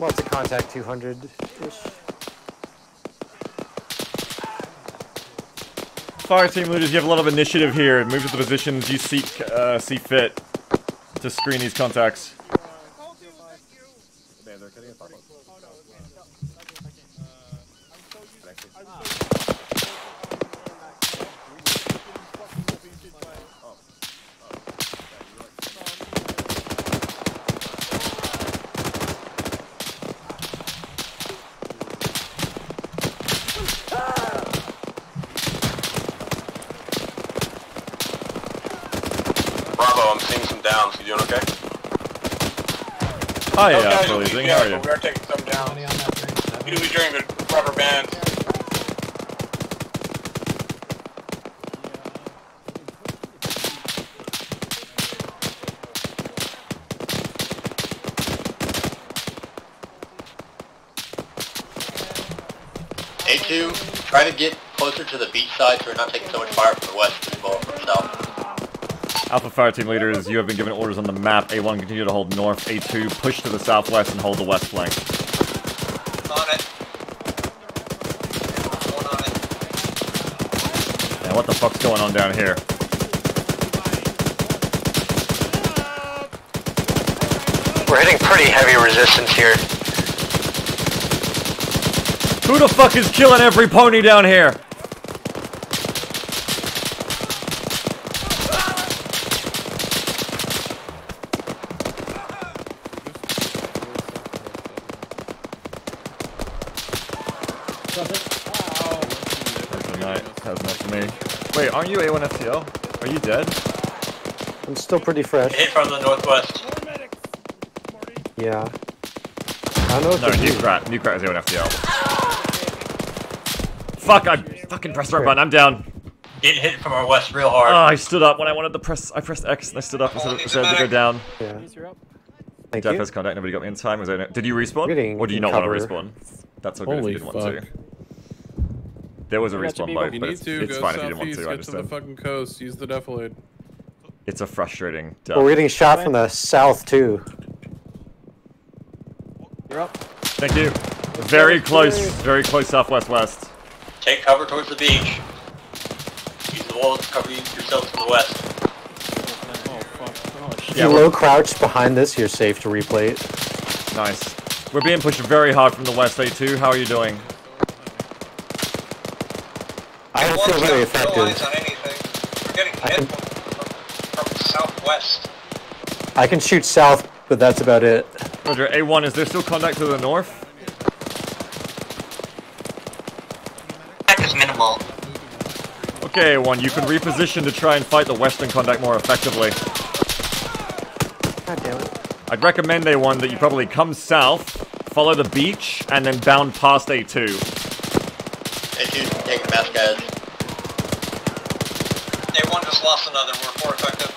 S20: Lots of contact 200-ish.
S4: Fire team leaders, you have a lot of initiative here. Move to the positions you seek, uh, see fit to screen these contacts.
S17: Bravo, I'm seeing some downs. You doing okay?
S4: Hi,
S17: Those
S4: yeah,
S17: guys will
S4: Billy
S17: keep
S4: Zing,
S17: you
S4: how
S17: up,
S4: are you?
S17: but We are taking some down. Usually during the rubber bands.
S27: A2, try to get closer to the beach side so we're not taking so much fire from the west as well from south.
S4: Alpha fire team leaders, you have been given orders on the map. A1 continue to hold north. A2 push to the southwest and hold the west flank.
S27: On it.
S4: Yeah, what the fuck's going on down here?
S28: We're hitting pretty heavy resistance here.
S4: Who the fuck is killing every pony down here? Good night. That was nice to me. Wait, aren't you A1 FTL? Are you dead?
S20: I'm still pretty fresh.
S27: Hit from the northwest.
S20: Yeah. I don't know if
S4: No,
S20: new do.
S4: New Nukrat is A1 FTL. Fuck, I fucking pressed the wrong button. I'm down.
S27: Getting hit from our west real
S4: Oh,
S27: hard.
S4: Ah, I stood up when I wanted to press. I pressed X and I stood up instead of, instead of to go down.
S20: Yeah. Thank
S4: Death
S20: you.
S4: has contact. Nobody got me in time. Was there, did you respawn?
S20: Getting
S4: Or do you
S20: in
S4: not want to
S20: cover.
S4: respawn? That's so good
S6: Holy
S4: if you didn't want to. There was a
S6: You
S4: respawn
S6: you need
S4: but it's,
S6: to
S4: it's fine if you didn't want
S6: southeast,
S4: to. I
S6: get to the fucking coast, use the defilade.
S4: It's a frustrating.
S20: But we're getting shot from the south too.
S8: You're up.
S4: Thank you. Very close. Very close southwest west.
S27: Take cover towards the beach. Use the wall to cover you- yourselves from the west.
S20: Oh, oh, if you low crouch behind this, you're safe to replay it.
S4: Nice. We're being pushed very hard from the west A2. How are you doing?
S20: I don't feel very effective.
S27: on anything. We're getting hit from, from, from southwest.
S20: I can shoot south, but that's about it.
S4: Roger, A1, is there still contact to the north?
S14: Attack is minimal.
S4: Okay, A1, you can reposition to try and fight the western contact more effectively.
S20: God damn it.
S4: I'd recommend A1 that you probably come south, follow the beach, and then bound past A2.
S27: A2, taking mass guys. A1 just lost another. We're more effective.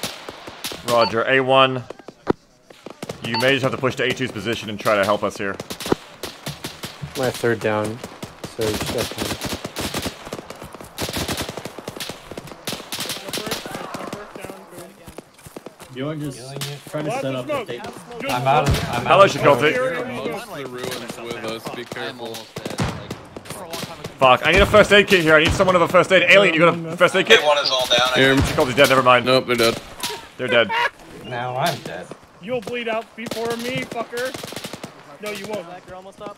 S4: Roger, A1. You may just have to push to A2's position and try to help us here.
S20: My third down. So you should have time.
S21: You're just trying to set up the date.
S18: I'm out of. I'm
S4: Hello,
S18: out of
S4: Chicote.
S6: You're amongst the ruins with us, be careful.
S4: Fuck, I need a first aid kit here. I need someone with a first aid. Alien, you got a first aid kit?
S27: A1 is all down.
S6: Here,
S4: Chicote's dead, never mind.
S6: Nope, they're dead.
S4: They're dead.
S18: Now I'm dead.
S8: You'll bleed out before me, fucker. No, you won't.
S10: You're almost up.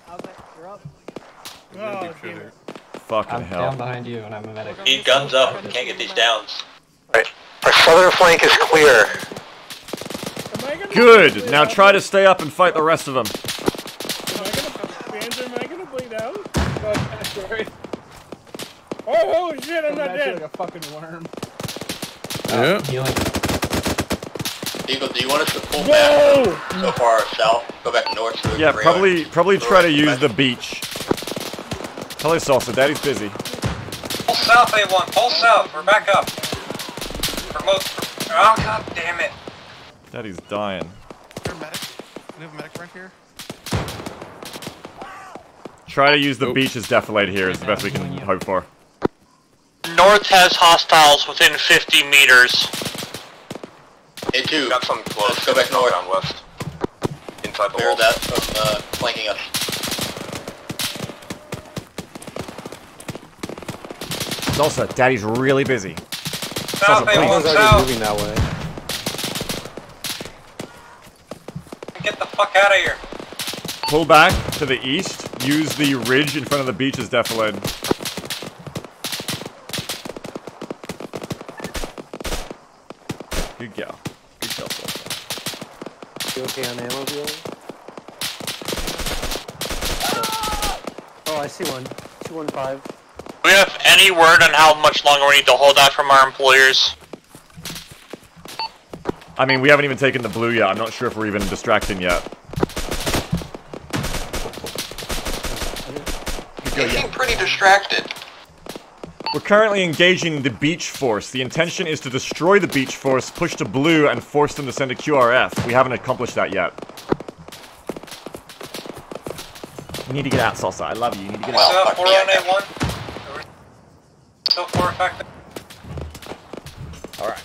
S10: You're up.
S8: Oh, damn it.
S4: Fucking
S18: I'm
S4: hell.
S18: down behind you, and I'm a medic.
S27: Need guns up. We can't get these downs. Right.
S28: Our southern flank is clear.
S4: Good. Now try to stay up and fight the rest of them.
S8: Bands, am I gonna bleed out? Oh. Oh, shit, I'm not dead.
S24: like a fucking worm.
S6: Oh, yeah.
S18: Healing.
S27: Eagle, do you want us to pull
S8: Whoa!
S27: back so far south? Go back north to
S4: Yeah,
S27: railway?
S4: probably probably try to use the beach. Hello, Salsa. Daddy's busy.
S27: Pull south, A1. Pull south. We're back up. Promote. Oh, god damn it.
S4: Daddy's dying.
S15: Is there a medic? Do we have a medic right here?
S4: Try to use the beach as defilade here is the best we can hope for.
S28: North has hostiles within 50 meters.
S27: A2.
S17: Got some close.
S27: Let's go back north.
S17: Down west. Inside the
S27: Clear
S17: wall.
S27: that from uh, flanking us.
S4: Also, Daddy's really busy.
S20: South,
S4: please.
S20: already
S4: South.
S20: moving that way.
S24: Get the fuck out of here.
S4: Pull back to the east. Use the ridge in front of the beach as defilade. Good go. Good go.
S20: You okay on ammo, Bueller? Oh, I see one. 215.
S28: Do we have any word on how much longer we need to hold out from our employers?
S4: I mean, we haven't even taken the blue yet. I'm not sure if we're even distracting yet. Good go,
S27: They
S4: yeah.
S27: pretty distracted.
S4: We're currently engaging the beach force. The intention is to destroy the beach force, push to blue, and force them to send a QRF. We haven't accomplished that yet. You need to get out, Salsa. I love you. You need to get
S24: Well,
S4: out.
S24: so 401A1. So far effective.
S4: Alright.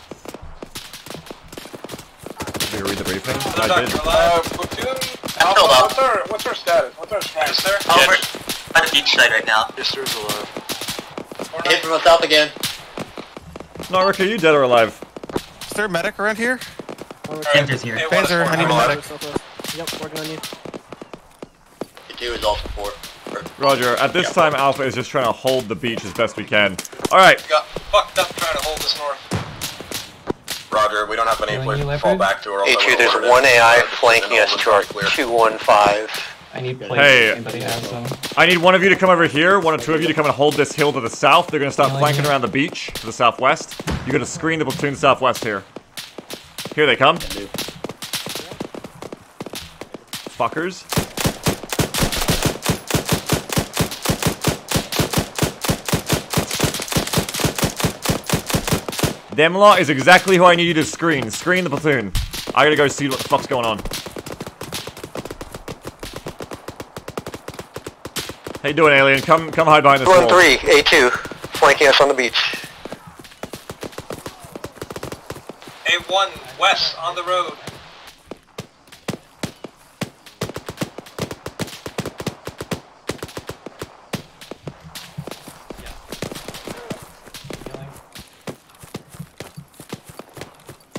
S4: Did you read the briefing?
S24: Hello,
S4: I did.
S24: Alive.
S17: platoon.
S24: Alpha,
S17: what's our what's our status? What's our strength?
S24: sir.
S14: Over. At the beach side right now.
S17: Yes, there's alive.
S27: Hit from the south again.
S4: No, Rick, are you dead or alive?
S15: Is there a medic around here?
S14: Panzer's here.
S15: Panzer, I need a medic.
S20: Yep, working on you.
S27: A2 is also four.
S4: Roger. At this time, Alpha is just trying to hold the beach as best we can. Alright.
S24: Got fucked up trying to hold this north.
S17: Roger, we don't have any place to fall back to. Or else I
S28: A2, there's one. AI flanking us to our 215.
S18: I need plates.
S4: Hey.
S18: Anybody has them?
S4: I need one of you to come over here, one or two of you to come and hold this hill to the south. They're gonna start flanking around the beach to the southwest. You're gonna screen the platoon southwest here. Here they come. Fuckers. Them lot is exactly who I need you to screen. Screen the platoon. I gotta go see what the fuck's going on. How you doing, alien? Come, come hide behind this wall.
S28: three, A2, flanking us on the beach.
S24: A1 west on the road.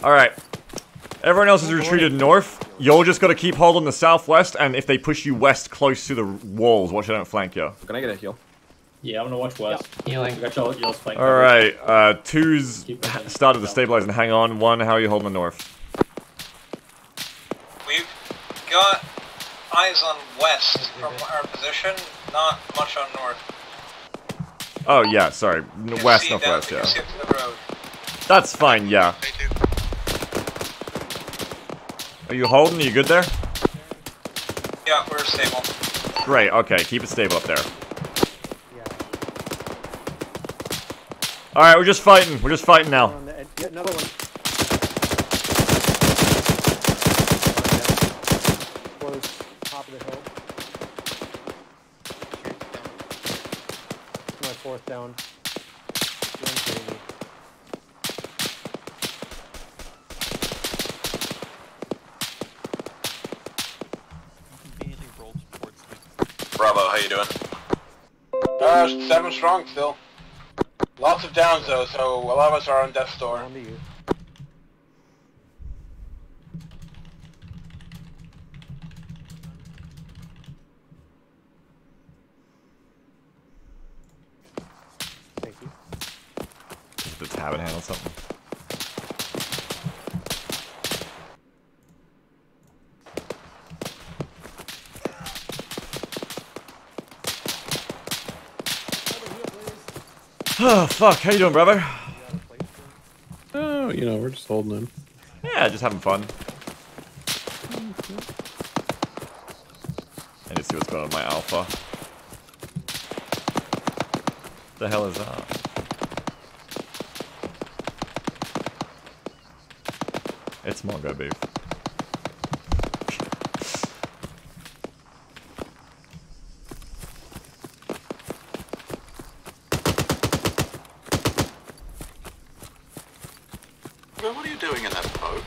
S4: Alright. Everyone else has retreated north. You'll just gotta keep holding the southwest, and if they push you west close to the walls, watch I don't flank you.
S7: Can I get a heal?
S21: Yeah, I'm gonna watch west.
S18: Healing.
S21: Got y'all, y'all's flank.
S4: Alright, uh, two's started to stabilize and hang on. One, how are you holding the north?
S24: We've got eyes on west from our position, not much on north.
S4: Oh, yeah, sorry. N-
S24: You
S4: West, northwest, yeah.
S24: can see up to the road.
S4: That's fine, yeah. Are you holding? Are you good there?
S24: Yeah, we're stable.
S4: Great, okay, keep it stable up there. Alright, we're just fighting. We're just fighting now.
S20: On the edge. Yeah, another one. Top of the hill. My fourth down.
S17: Bravo, how you doing? Uh, seven strong still. Lots of downs though, so a lot of us are on death's door.
S20: On to you.
S4: Fuck. How you doing, brother?
S6: Oh, you know, we're just holding in.
S4: Yeah, just having fun. I need to see what's going on with my alpha. The hell is that? It's Mongo beef.
S12: Walker, what are you doing in that boat?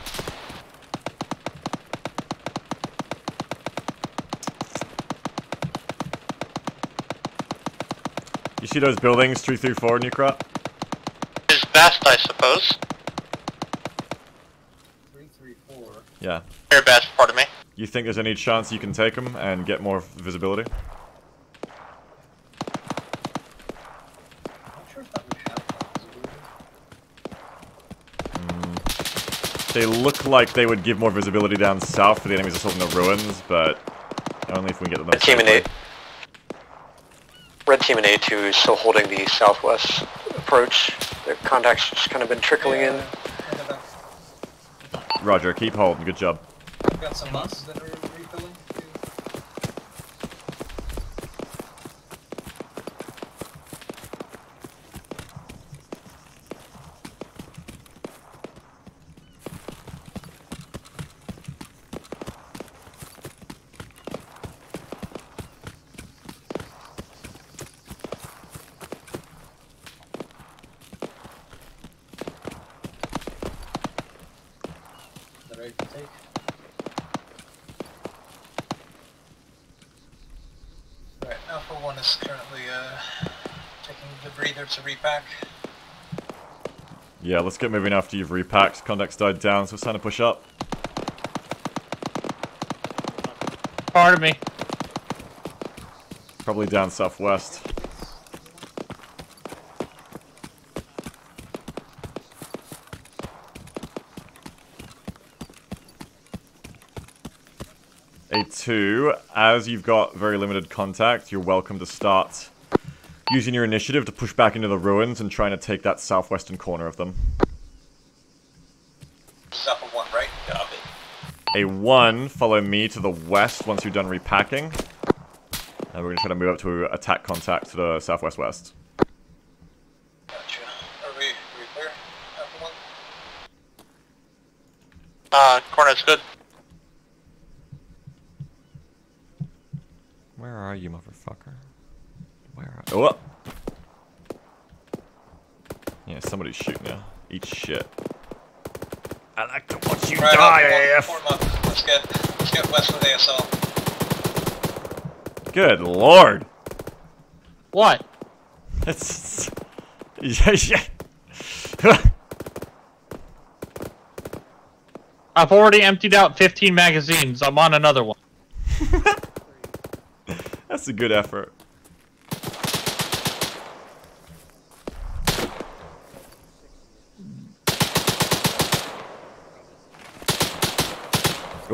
S4: You see those buildings, 3 through 4, Newcrot?
S28: Is best, I suppose. Three, three, four.
S4: Yeah.
S28: Very best, pardon me.
S4: You think there's any chance you can take them and get more visibility? Mm. They look like they would give more visibility down south for the enemies assaulting the ruins, but only if we can get them
S29: Red team in
S4: safely.
S29: A. Red team in A2 is still holding the southwest approach. The contacts just kind of been trickling in.
S4: Roger, keep holding. Good job.
S24: Got some months that are refilling. Is that right to take? Right, Alpha 1 is currently uh, taking the breather to repack.
S4: Yeah, let's get moving after you've repacked. Contacts died down, so it's time to push up.
S13: Pardon me.
S4: Probably down southwest. A2, as you've got very limited contact, you're welcome to start using your initiative to push back into the ruins and trying to take that southwestern corner of them.
S24: Is Alpha 1, right? Copy.
S4: A1, follow me to the west once you're done repacking. And we're going to try to move up to attack contact to the southwest west.
S24: Gotcha. Are we, are we clear? Alpha 1?
S28: Uh, corner's good.
S4: Where are you, motherfucker? Where are Oh! Yeah, somebody's shooting you. Eat shit. I like to
S24: Right,
S4: die,
S24: Alpha
S4: AF!
S24: 1, form up. Let's get, let's get west with ASL.
S4: Good lord!
S13: What?
S4: It's... Yeah, yeah.
S13: I've already emptied out 15 magazines. I'm on another one.
S4: That's a good effort.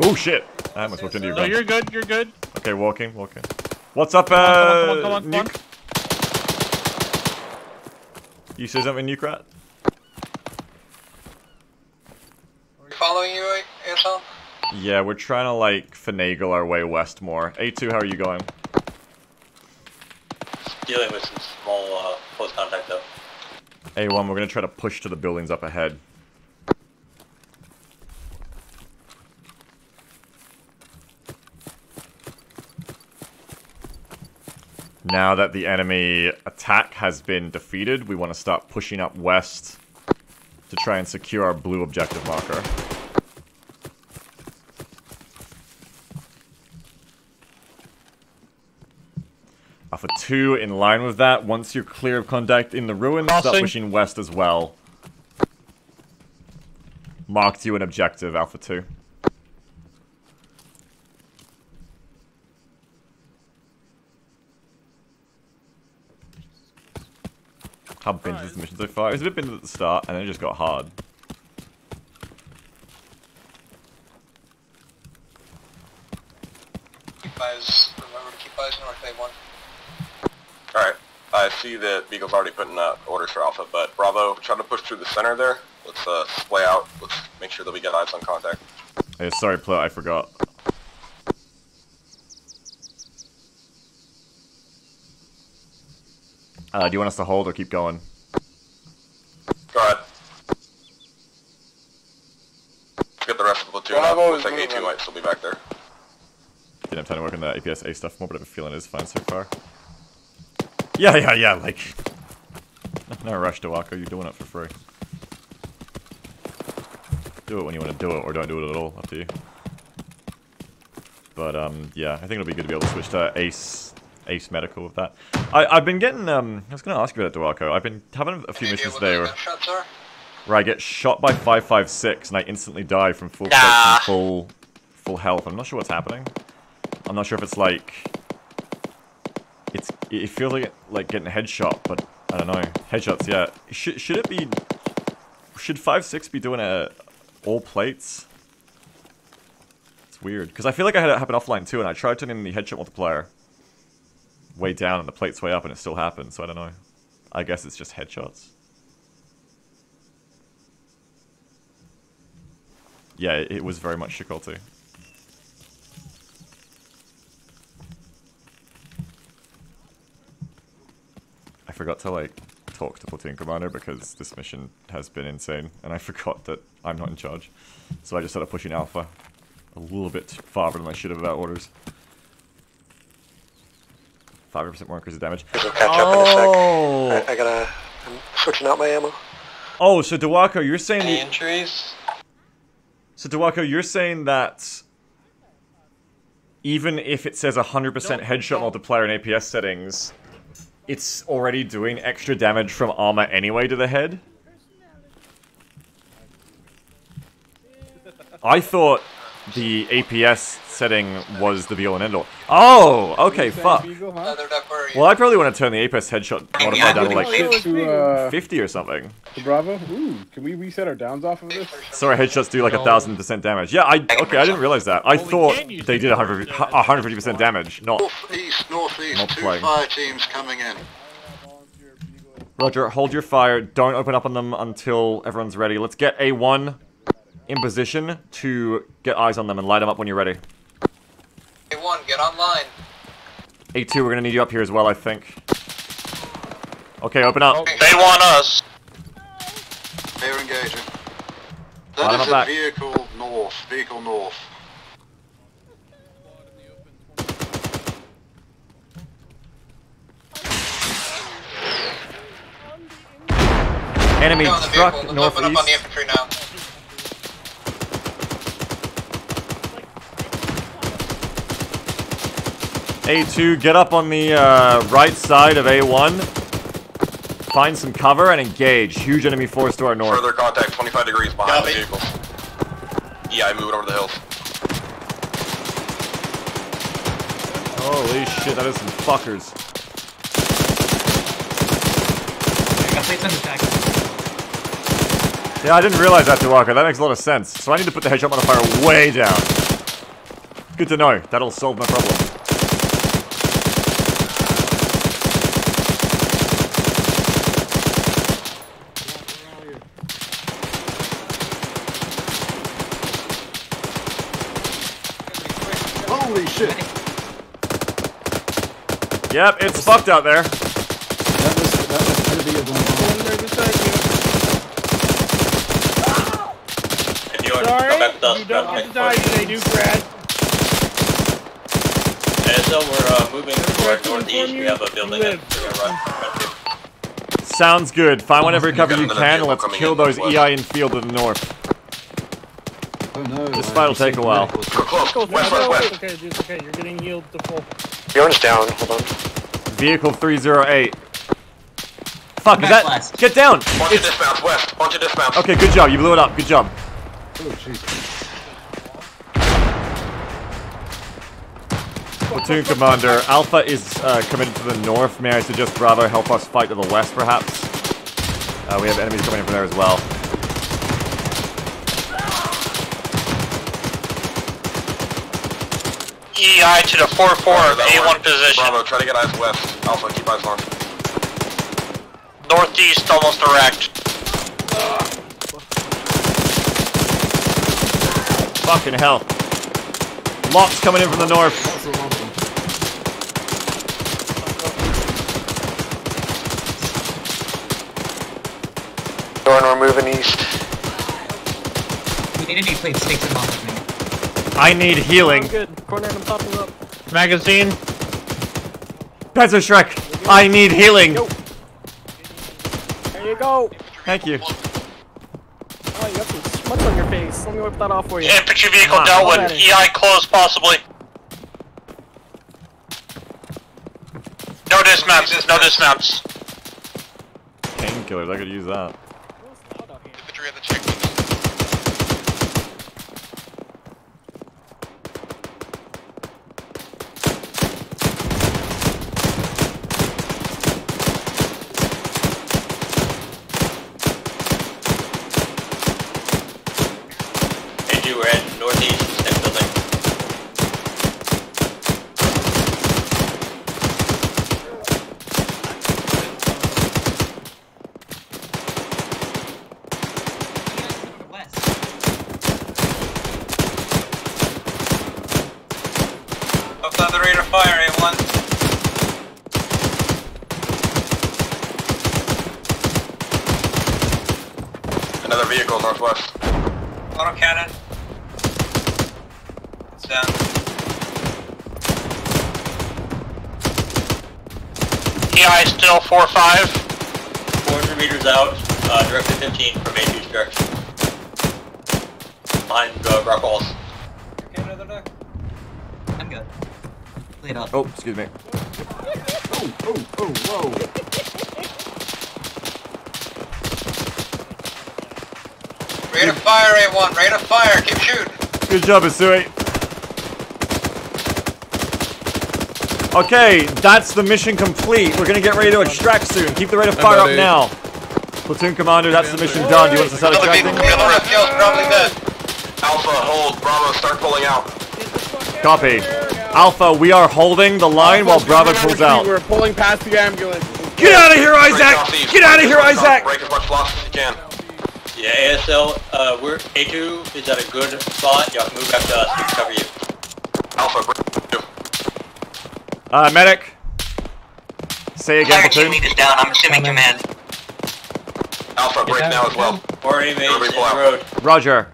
S4: Oh shit! I almost walked into your
S13: No,
S4: gun.
S13: you're good. You're good.
S4: Okay, walking, walking. What's up,
S13: Come on,
S4: uh,
S13: come on, come on, come on,
S4: Nuke? You say something, Nuke Rat?
S24: Are we following you, ASL?
S4: Yeah, we're trying to, like, finagle our way west more. A2, how are you going?
S27: Dealing with some small uh, close contact though.
S4: A1, we're gonna try to push to the buildings up ahead. Now that the enemy attack has been defeated, we want to start pushing up west to try and secure our blue objective marker. Alpha 2, in line with that, once you're clear of contact in the ruins, start pushing west as well. Marked you an objective, Alpha 2. How been is the mission so far? It was a bit binge at the start, and then it just got hard.
S24: Keep eyes, remember to keep eyes north A1.
S7: Alright, I see that Beagle's already putting out orders for Alpha, but Bravo, try to push through the center there. Let's uh, splay out. Let's make sure that we get eyes on contact.
S4: Hey, sorry, Plot, I forgot. Uh, do you want us to hold or keep going?
S7: Go ahead. Get the rest of the platoon up.
S17: Bravo
S7: Looks
S17: is
S7: like A2
S17: moving.
S7: might still be back there.
S4: Didn't have time to work on the APS A stuff more, but I have a feeling it is fine so far. Yeah, yeah, yeah, like... No rush to Wako, you're doing it for free. Do it when you want to do it, or don't do it at all. Up to you. But um, yeah, I think it'll be good to be able to switch to Ace Ace Medical with that. I I've been getting um. I was gonna ask you about Duarco. I've been having a few missions today where, where I get shot by five five six and I instantly die from full
S28: Nah.
S4: plates full full health. I'm not sure what's happening. I'm not sure if it's like it's it feels like like getting a headshot, but I don't know. Headshots, yeah. Should should it be should five six be doing a all plates? It's weird because I feel like I had it happen offline too, and I tried turning the headshot multiplier way down and the plates way up, and it still happens, So I don't know. I guess it's just headshots. Yeah, it, was very much difficulty. I forgot to like talk to platoon commander because this mission has been insane, and I forgot that I'm not in charge. So I just started pushing alpha a little bit farther than I should have about orders. Five percent more increase of damage.
S29: We'll up in a sec.
S4: Oh,
S29: I, I gotta. I'm switching out my ammo.
S4: oh, so Dewako, you're saying
S24: Any
S4: the,
S24: injuries?
S4: so Dewako, you're saying that even if it says 100% headshot multiplier in APS settings, it's already doing extra damage from armor anyway to the head? I thought the APS setting was the be all and end all. Oh, okay, fuck. Well, I probably want to turn the APS headshot modifier down to like
S8: uh,
S4: 50 or something.
S8: Bravo. Ooh, can we reset our downs off of this?
S4: Sorry, headshots do like a thousand percent damage. Yeah, I okay, I didn't realize that. I thought they did 100 150 percent damage, not
S30: East, northeast, two
S4: multiplying.
S30: fire teams coming in.
S4: Roger, hold your fire. Don't open up on them until everyone's ready. Let's get A1 in position to get eyes on them and light them up when you're ready.
S24: A1, get online.
S4: A2, we're gonna need you up here as well, I think. Okay, open up.
S28: They want us.
S30: They're engaging. That
S4: up
S30: is a
S4: back.
S30: vehicle north, vehicle north.
S4: Enemy
S24: Go on the
S4: truck
S24: open up on the
S4: northeast.
S24: infantry now.
S4: A2, get up on the uh, right side of A1. Find some cover and engage. Huge enemy force to our north.
S31: Further contact, 25 degrees behind the vehicle. Yeah, I moved over the hills.
S4: Holy shit, that is some fuckers. Yeah, I didn't realize that, Walker. That makes a lot of sense. So I need to put the headshot modifier way down. Good to know. That'll solve my problem. Yep, it's fucked out there.
S14: If you want to
S8: Sorry,
S14: come back with us,
S8: you
S14: grab
S8: don't
S14: the
S8: get to die today, do Brad.
S14: ASL, we're uh, moving toward northeast. We have a building that we're gonna run. run to.
S4: Sounds good. Find whatever cover you can and let's kill those. EI in field to the north.
S2: Oh no.
S4: This fight will take a while.
S31: Close, west, west, west.
S8: okay, it's okay. You're getting healed to full.
S29: Bjorn's down. Hold on.
S4: Vehicle 308. Fuck, is that...
S14: Backblast.
S4: Get down!
S31: Bunch of dismounts, west. Bunch of dismounts.
S4: Okay, good job. You blew it up. Good job. Platoon Commander, Alpha is uh, committed to the north. May I suggest Bravo help us fight to the west, perhaps? Uh, we have enemies coming in from there as well.
S28: EI to the 4-4 of
S31: That'll
S28: A1
S31: work.
S28: position.
S31: Bravo, try to get eyes west. Alpha, keep eyes on.
S28: Northeast almost direct.
S4: Fucking hell. Locks coming in from the north.
S29: Bjorn, we're moving east.
S14: We need any plates, take them off of me.
S4: I need healing.
S8: good. Corner I'm popping up.
S13: Magazine.
S4: Panzer Shrek, I need healing.
S8: There you go.
S4: Thank you.
S8: Oh, you got some
S32: What's on your face? Let me wipe that off for you.
S28: Infantry vehicle
S32: Ah,
S28: dealt with.
S32: already.
S28: EI close, possibly. No dismounts. No dismounts.
S4: Painkillers, I could use that.
S28: Infantry at the checkpoint.
S27: A2, we're heading northeast, next building.
S24: Up on the rate of fire, A1.
S7: Another vehicle northwest.
S24: Auto cannon. It's down.
S28: EI still 4-5.
S27: 400 meters out, uh, direction 15 from A2's direction. Behind uh, rock walls.
S24: Okay, another deck.
S33: I'm good. Lead up.
S4: Oh, excuse me.
S2: Oh, oh, oh, whoa.
S24: Rate of fire, A1. Rate of fire. Keep shooting.
S4: Good job, Isui. Okay, that's the mission complete. We're gonna get ready to extract soon. Keep the rate of fire up
S9: buddy.
S4: now. Platoon commander, that's the mission done. Do you want us to start
S24: Another
S4: extracting?
S24: vehicle. The other FTL's probably dead.
S7: Alpha, hold. Bravo, start pulling out.
S4: Copy. Alpha, we are holding the line while Bravo pulls out.
S9: We're pulling past the ambulance.
S4: Get out of here, Isaac! Get out of here, Isaac!
S7: Break as much loss as you can.
S27: Yeah, ASL, uh, we're A2 is at a good spot. Y'all can move back to us. We can cover you.
S7: Alpha, break two.
S4: Uh, medic. Say again, platoon.
S33: is down. I'm assuming command.
S7: Alpha, break now as well.
S27: Four inmates
S7: Everybody
S27: in
S7: pull
S27: the road.
S4: Roger.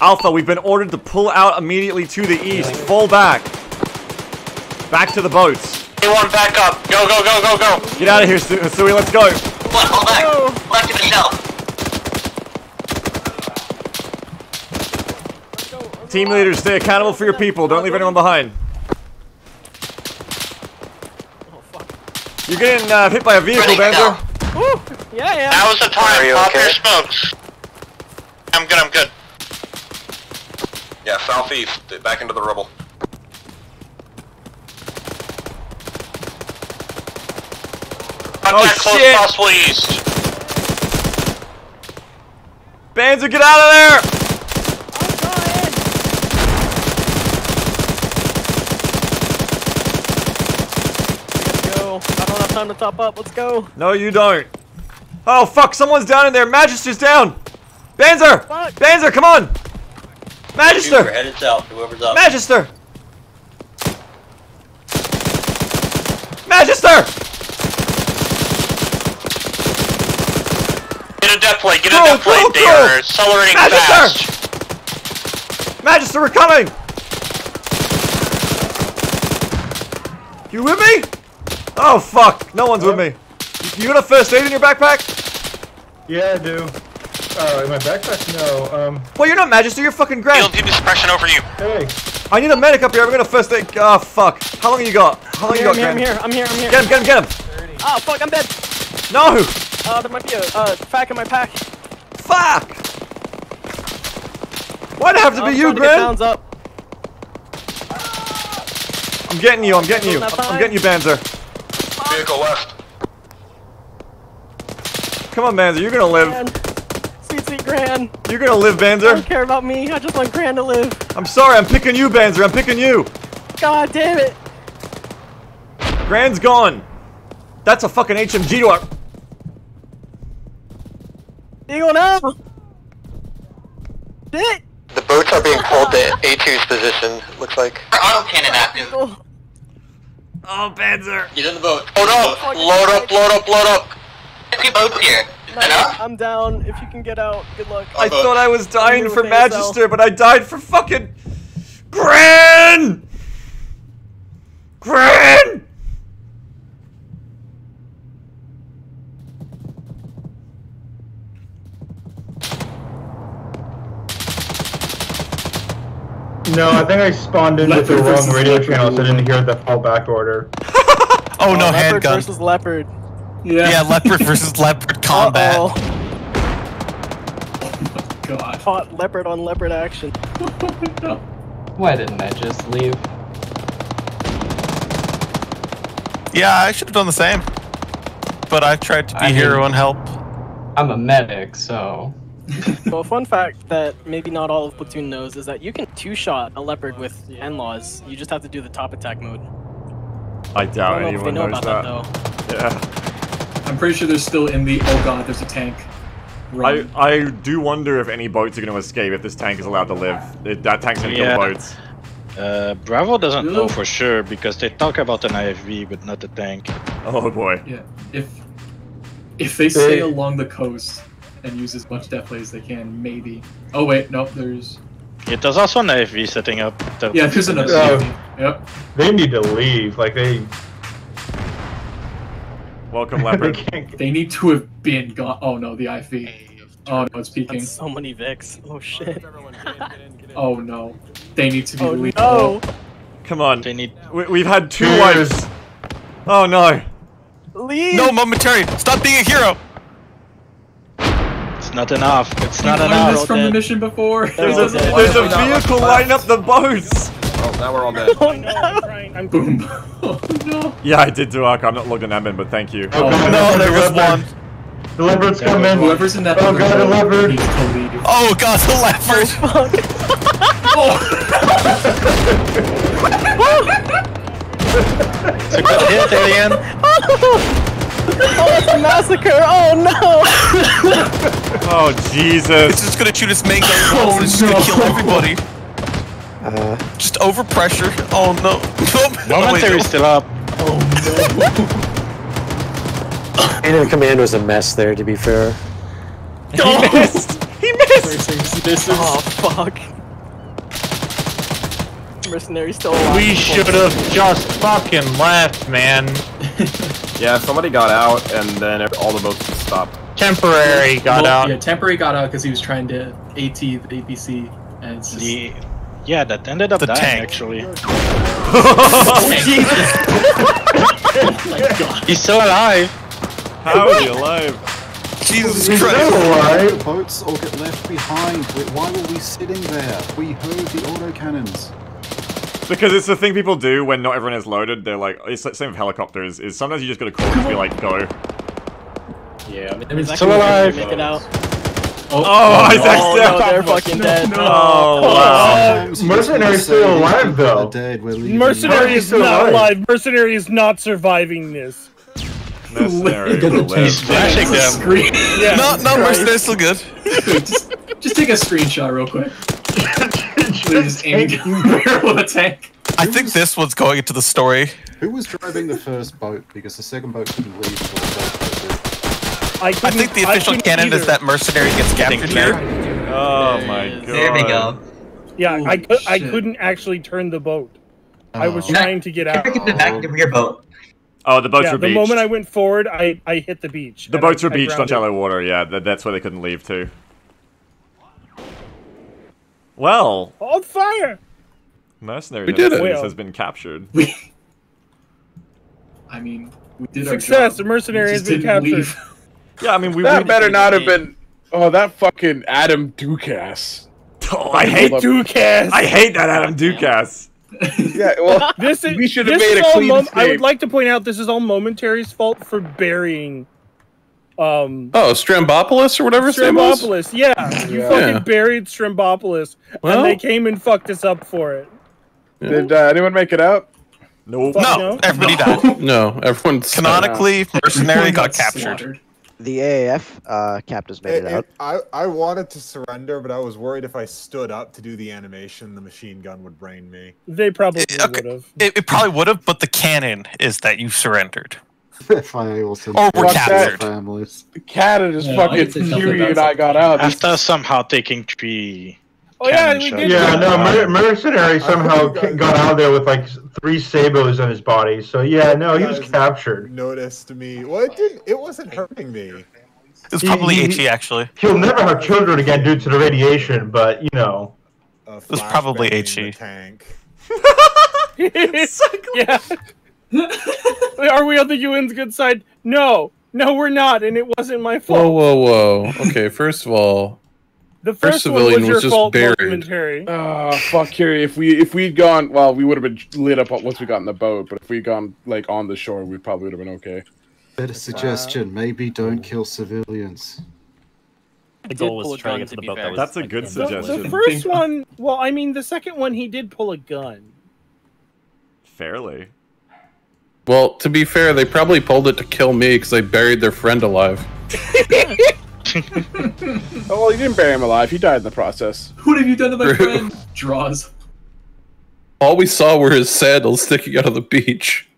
S4: Alpha, we've been ordered to pull out immediately to the east. Fall back. Back to the boats.
S28: A1 back up. Go, go, go, go, go.
S4: Get out of here, Su- Sui. Let's go.
S33: What? Hold back. Left to the south.
S4: Team leaders, stay accountable for your people. Don't leave anyone behind. You're getting uh, hit by a vehicle, Banzer.
S32: Woo! Yeah, yeah.
S28: That was the time.
S27: Are you
S28: Pop
S27: okay?
S28: your smokes. I'm good, I'm good.
S7: Yeah, southeast, back into the rubble.
S28: Contact close
S4: shit.
S28: possible east.
S4: Banzer, get out of there!
S32: Let's go. I don't have time to top up. Let's go.
S4: No, you don't. Oh, fuck, someone's down in there. Magister's down. Banzer! Banzer, come on!
S27: We're
S4: Magister!
S27: headed south. Whoever's up.
S4: Magister! Magister!
S28: Get a death plate, get a
S4: Go,
S28: death plate.
S4: go,
S28: They are accelerating
S4: Magister!
S28: fast.
S4: Magister, we're coming! You with me? Oh, fuck. No one's with me. You got a first aid in your backpack?
S34: Yeah, I do. Oh, in my backpack? No. Um.
S4: Well, you're not Magister, you're fucking Grant.
S28: Field team suppression over you.
S34: Hey.
S4: I need a medic up here. I'm gonna first aid. Oh, fuck. How long you got? How long
S32: I'm
S4: you
S32: here,
S4: got,
S32: I'm here,
S4: Grant?
S32: I'm here, I'm here, I'm here.
S4: Get him, get him, get him!
S32: Oh, fuck, I'm dead.
S4: No!
S32: Uh, there might be a uh, fac in my pack.
S4: Fuck! Why'd it have to
S32: I'm
S4: be you,
S32: trying to get
S4: Grant?
S32: downs up.
S4: I'm getting you, I'm getting you.
S32: Doesn't
S4: I'm,
S32: have
S4: I'm getting you, Banzer.
S7: Vehicle left.
S4: Come on, Banzer, you're gonna live.
S32: Grand. Sweet, sweet Gran.
S4: You're gonna live, Banzer.
S32: I Don't care about me. I just want Gran to live.
S4: I'm sorry, I'm picking you, Banzer. I'm picking you.
S32: God damn it.
S4: Grand's gone. That's a fucking HMG to our...
S32: Eagle now. Shit.
S33: The boats are being pulled to A2's position, looks like. Auto cannon active.
S32: Eagle.
S4: Oh, Banzer.
S27: Get in the boat.
S28: Load up, load up, load up, load up.
S33: Fifty boats here.
S32: Nice. I'm down. If you can get out, good luck.
S4: I thought I was dying for
S32: with ASL.
S4: Magister, but I died for fucking... Gran! Gran!
S34: No, I think I spawned in with the wrong radio
S1: leopard
S34: channel, so I didn't hear the fallback order.
S15: Oh no, oh,
S32: leopard
S15: handgun.
S32: versus leopard.
S1: Yeah.
S15: Yeah, leopard versus leopard combat.
S32: Uh-oh.
S1: God.
S32: Hot leopard on leopard action.
S18: Why didn't I just leave?
S15: Yeah, I should have done the same. But I've tried to be
S18: I mean-
S15: hero and help.
S18: I'm a medic, so
S32: Well, a fun fact that maybe not all of Platoon knows is that you can two-shot a leopard with NLAWs. You just have to do the top attack mode.
S4: I
S32: I
S4: doubt
S32: don't know if they
S4: anyone
S32: know
S4: knows
S32: about
S4: that.
S32: that,
S4: Yeah.
S1: I'm pretty sure they're still in the. Oh god, there's a tank.
S4: I,
S1: Run.
S4: I do wonder if any boats are going to escape if this tank is allowed to live. If that tank's going to
S26: Yeah.
S4: kill boats.
S26: Uh, Bravo doesn't know for sure because they talk about an IFV but not the tank.
S4: Oh boy.
S1: Yeah. If if they stay along the coast and use as much death play as they can, maybe. Oh wait, no, there's.
S26: Yeah, there's also an IFV setting up. that-
S1: Yeah, there's another.
S34: Oh.
S1: CFD. Yep.
S34: They need to leave. Like they.
S4: Welcome,
S34: they
S4: leopard.
S34: can't.
S1: They need to have been gone. Oh no, the IV. Oh no, it's peeking.
S32: That's so many Vicks. Oh shit.
S1: Oh no, they need to be
S32: Oh
S1: leaving.
S32: no.
S4: Come on.
S26: They need.
S4: We, we've had two
S34: Cheers.
S4: wipes. Oh no.
S32: Leave.
S15: No, momentary. Stop being a hero.
S26: It's not enough. It's not
S1: learned
S26: enough.
S1: this from the mission before.
S4: There's
S32: Oh,
S4: a, there's a vehicle lighting up the boats.
S7: Oh, now we're all dead.
S32: Oh
S1: I'm
S32: no.
S1: trying. I'm boom. oh no.
S4: Yeah, I did do arc. I'm not logging them in, but thank you.
S34: Oh, God,
S15: No,
S34: the
S15: there was
S34: leopard.
S15: one.
S34: The leopard's coming.
S1: Whoever's in that
S34: Oh
S1: other
S34: god, a
S1: boat
S34: leopard.
S1: needs to leave.
S15: Oh god, the leopard.
S26: Oh, it's a good hit, Alien.
S32: Oh, it's a massacre! Oh no!
S4: Oh Jesus!
S15: It's just gonna shoot its main gun once. It's just gonna kill everybody.
S20: Uh,
S15: Just overpressure. Oh no. Nope. Oh, wait,
S26: Momentary
S15: no.
S26: still up.
S20: Chain of command was a mess there, to be fair.
S4: He missed. He missed.
S32: Oh fuck. Mercenary still alive.
S35: We should have just fucking left, man.
S7: Yeah, somebody got out, and then all the boats stopped.
S35: Temporary got
S1: Well,
S35: out.
S1: Yeah, temporary got out because he was trying to AT the APC, and it's just.
S26: The yeah, that ended up
S15: The
S26: dying
S15: tank.
S26: actually.
S1: Oh, oh my god.
S26: He's still alive.
S4: How is he alive?
S15: Jesus
S34: He's
S15: Christ.
S34: still alive.
S2: Boats all get left behind. Why were we sitting there? We heard the autocannons.
S4: Because it's the thing people do when not everyone is loaded. They're like, it's the same with helicopters. Is sometimes you just gotta call and be like, go.
S21: Yeah, I mean,
S1: I
S26: Still alive.
S32: they Make it out.
S1: Oh,
S4: Oh, Isaac's
S32: Oh
S4: dead.
S32: no, they're fucking dead.
S1: no.
S4: Oh, oh wow.
S2: Sometimes you
S34: Mercenary's still alive, though.
S2: Dead.
S1: Mercenary is not
S34: alive.
S1: alive. Mercenary is not surviving this.
S4: Mercenary
S1: Get
S4: will
S1: the
S4: live.
S26: He's flashing them.
S1: Screen. Yeah.
S15: No, no, mercenary's still good.
S1: just, just take a screenshot real quick. Just aiming barrel of a tank.
S15: I think this one's going into the story.
S2: Who was driving the first boat? Because the second boat couldn't leave the first boat.
S1: I,
S15: I think the official canon is that mercenary gets captured here.
S4: Oh my god.
S33: There we go.
S1: Yeah,
S26: Holy
S1: I, cou- I couldn't actually turn the boat. I was
S2: Oh.
S1: trying to get out.
S33: Get the back of your boat.
S4: Oh, the boats
S1: Yeah,
S4: were
S1: the
S4: beached.
S1: moment I went forward, I, I hit the beach.
S4: The
S1: and I-
S4: boats were beached on shallow water, yeah, that, that's where they couldn't leave to. Well,
S1: On fire!
S4: Mercenary
S15: We did it.
S4: Nemesis has been captured. We...
S1: I mean, we did
S8: Success,
S1: our job.
S8: the mercenary
S1: We
S8: has been captured.
S1: leave.
S4: Yeah, I mean, we
S6: that better not have been. Oh, that fucking Adam Dukas.
S4: Oh, I hate
S8: Dukas.
S4: I hate that Adam Dukas.
S6: Yeah, well,
S8: This is
S6: we should have made a clean
S8: mom- I would like to point out this is all momentary's fault for burying. Um,
S6: Oh, Strambopolis or whatever his name was?
S8: Strambopolis, yeah, you
S6: Yeah.
S8: fucking
S6: Yeah.
S8: buried Strambopolis,
S6: Well-
S8: and they came and fucked us up for it.
S6: Did uh, anyone make it out?
S4: No.
S15: No,
S8: no.
S15: everybody died.
S6: No, everyone's
S15: Canonically, mercenary got
S1: got
S15: captured.
S1: slaughtered.
S29: The AAF uh, captains made it
S9: It-
S29: out.
S9: it- I, I wanted to surrender, but I was worried if I stood up to do the animation, the machine gun would brain me.
S8: They probably
S15: okay.
S8: would have.
S15: It, it probably would have, but the canon is that you surrendered.
S2: If I also
S15: Or were
S6: Fuck that.
S15: captured.
S2: families.
S6: Cat is
S26: Yeah,
S6: fucking
S26: can
S6: Fury and I got out.
S26: After somehow taking three.
S8: Oh yeah, we did.
S34: Yeah, no, Mer- Mercenary somehow
S9: think
S34: got out of there with like three sabots on his body. So yeah, no, he was captured.
S9: Noticed me. Well, it didn't. It wasn't hurting me.
S15: It was probably
S34: he-
S15: HE actually.
S34: He'll never have children again due to the radiation, but you know.
S36: Of
S15: was probably
S36: flashbanging the
S15: HE.
S36: tank.
S8: yeah. Are we on the UN's good side? No, no, we're not, and it wasn't my fault.
S6: Whoa, whoa, whoa. Okay, first of all,
S8: The
S6: first
S8: first
S6: civilian
S8: was
S6: was
S8: your
S6: just
S8: fault
S6: buried.
S8: momentary.
S9: Oh ah, fuck, Carrie. If we if we'd gone, well, we would have been lit up once we got in the boat. But if we'd gone like on the shore, we probably would have been okay.
S2: Better suggestion, maybe don't kill civilians.
S32: The
S21: goal was to try to get to the boat that was.
S4: That's a good
S8: The,
S4: suggestion.
S8: the first one, well, I mean, the second one, he did pull a gun.
S4: Fairly.
S6: Well, to be fair, they probably pulled it to kill me because they buried their friend alive.
S9: Oh well, you didn't bury him alive. He died in the process.
S1: What have you done to my friend? Draws.
S6: All we saw were his sandals sticking out of the beach.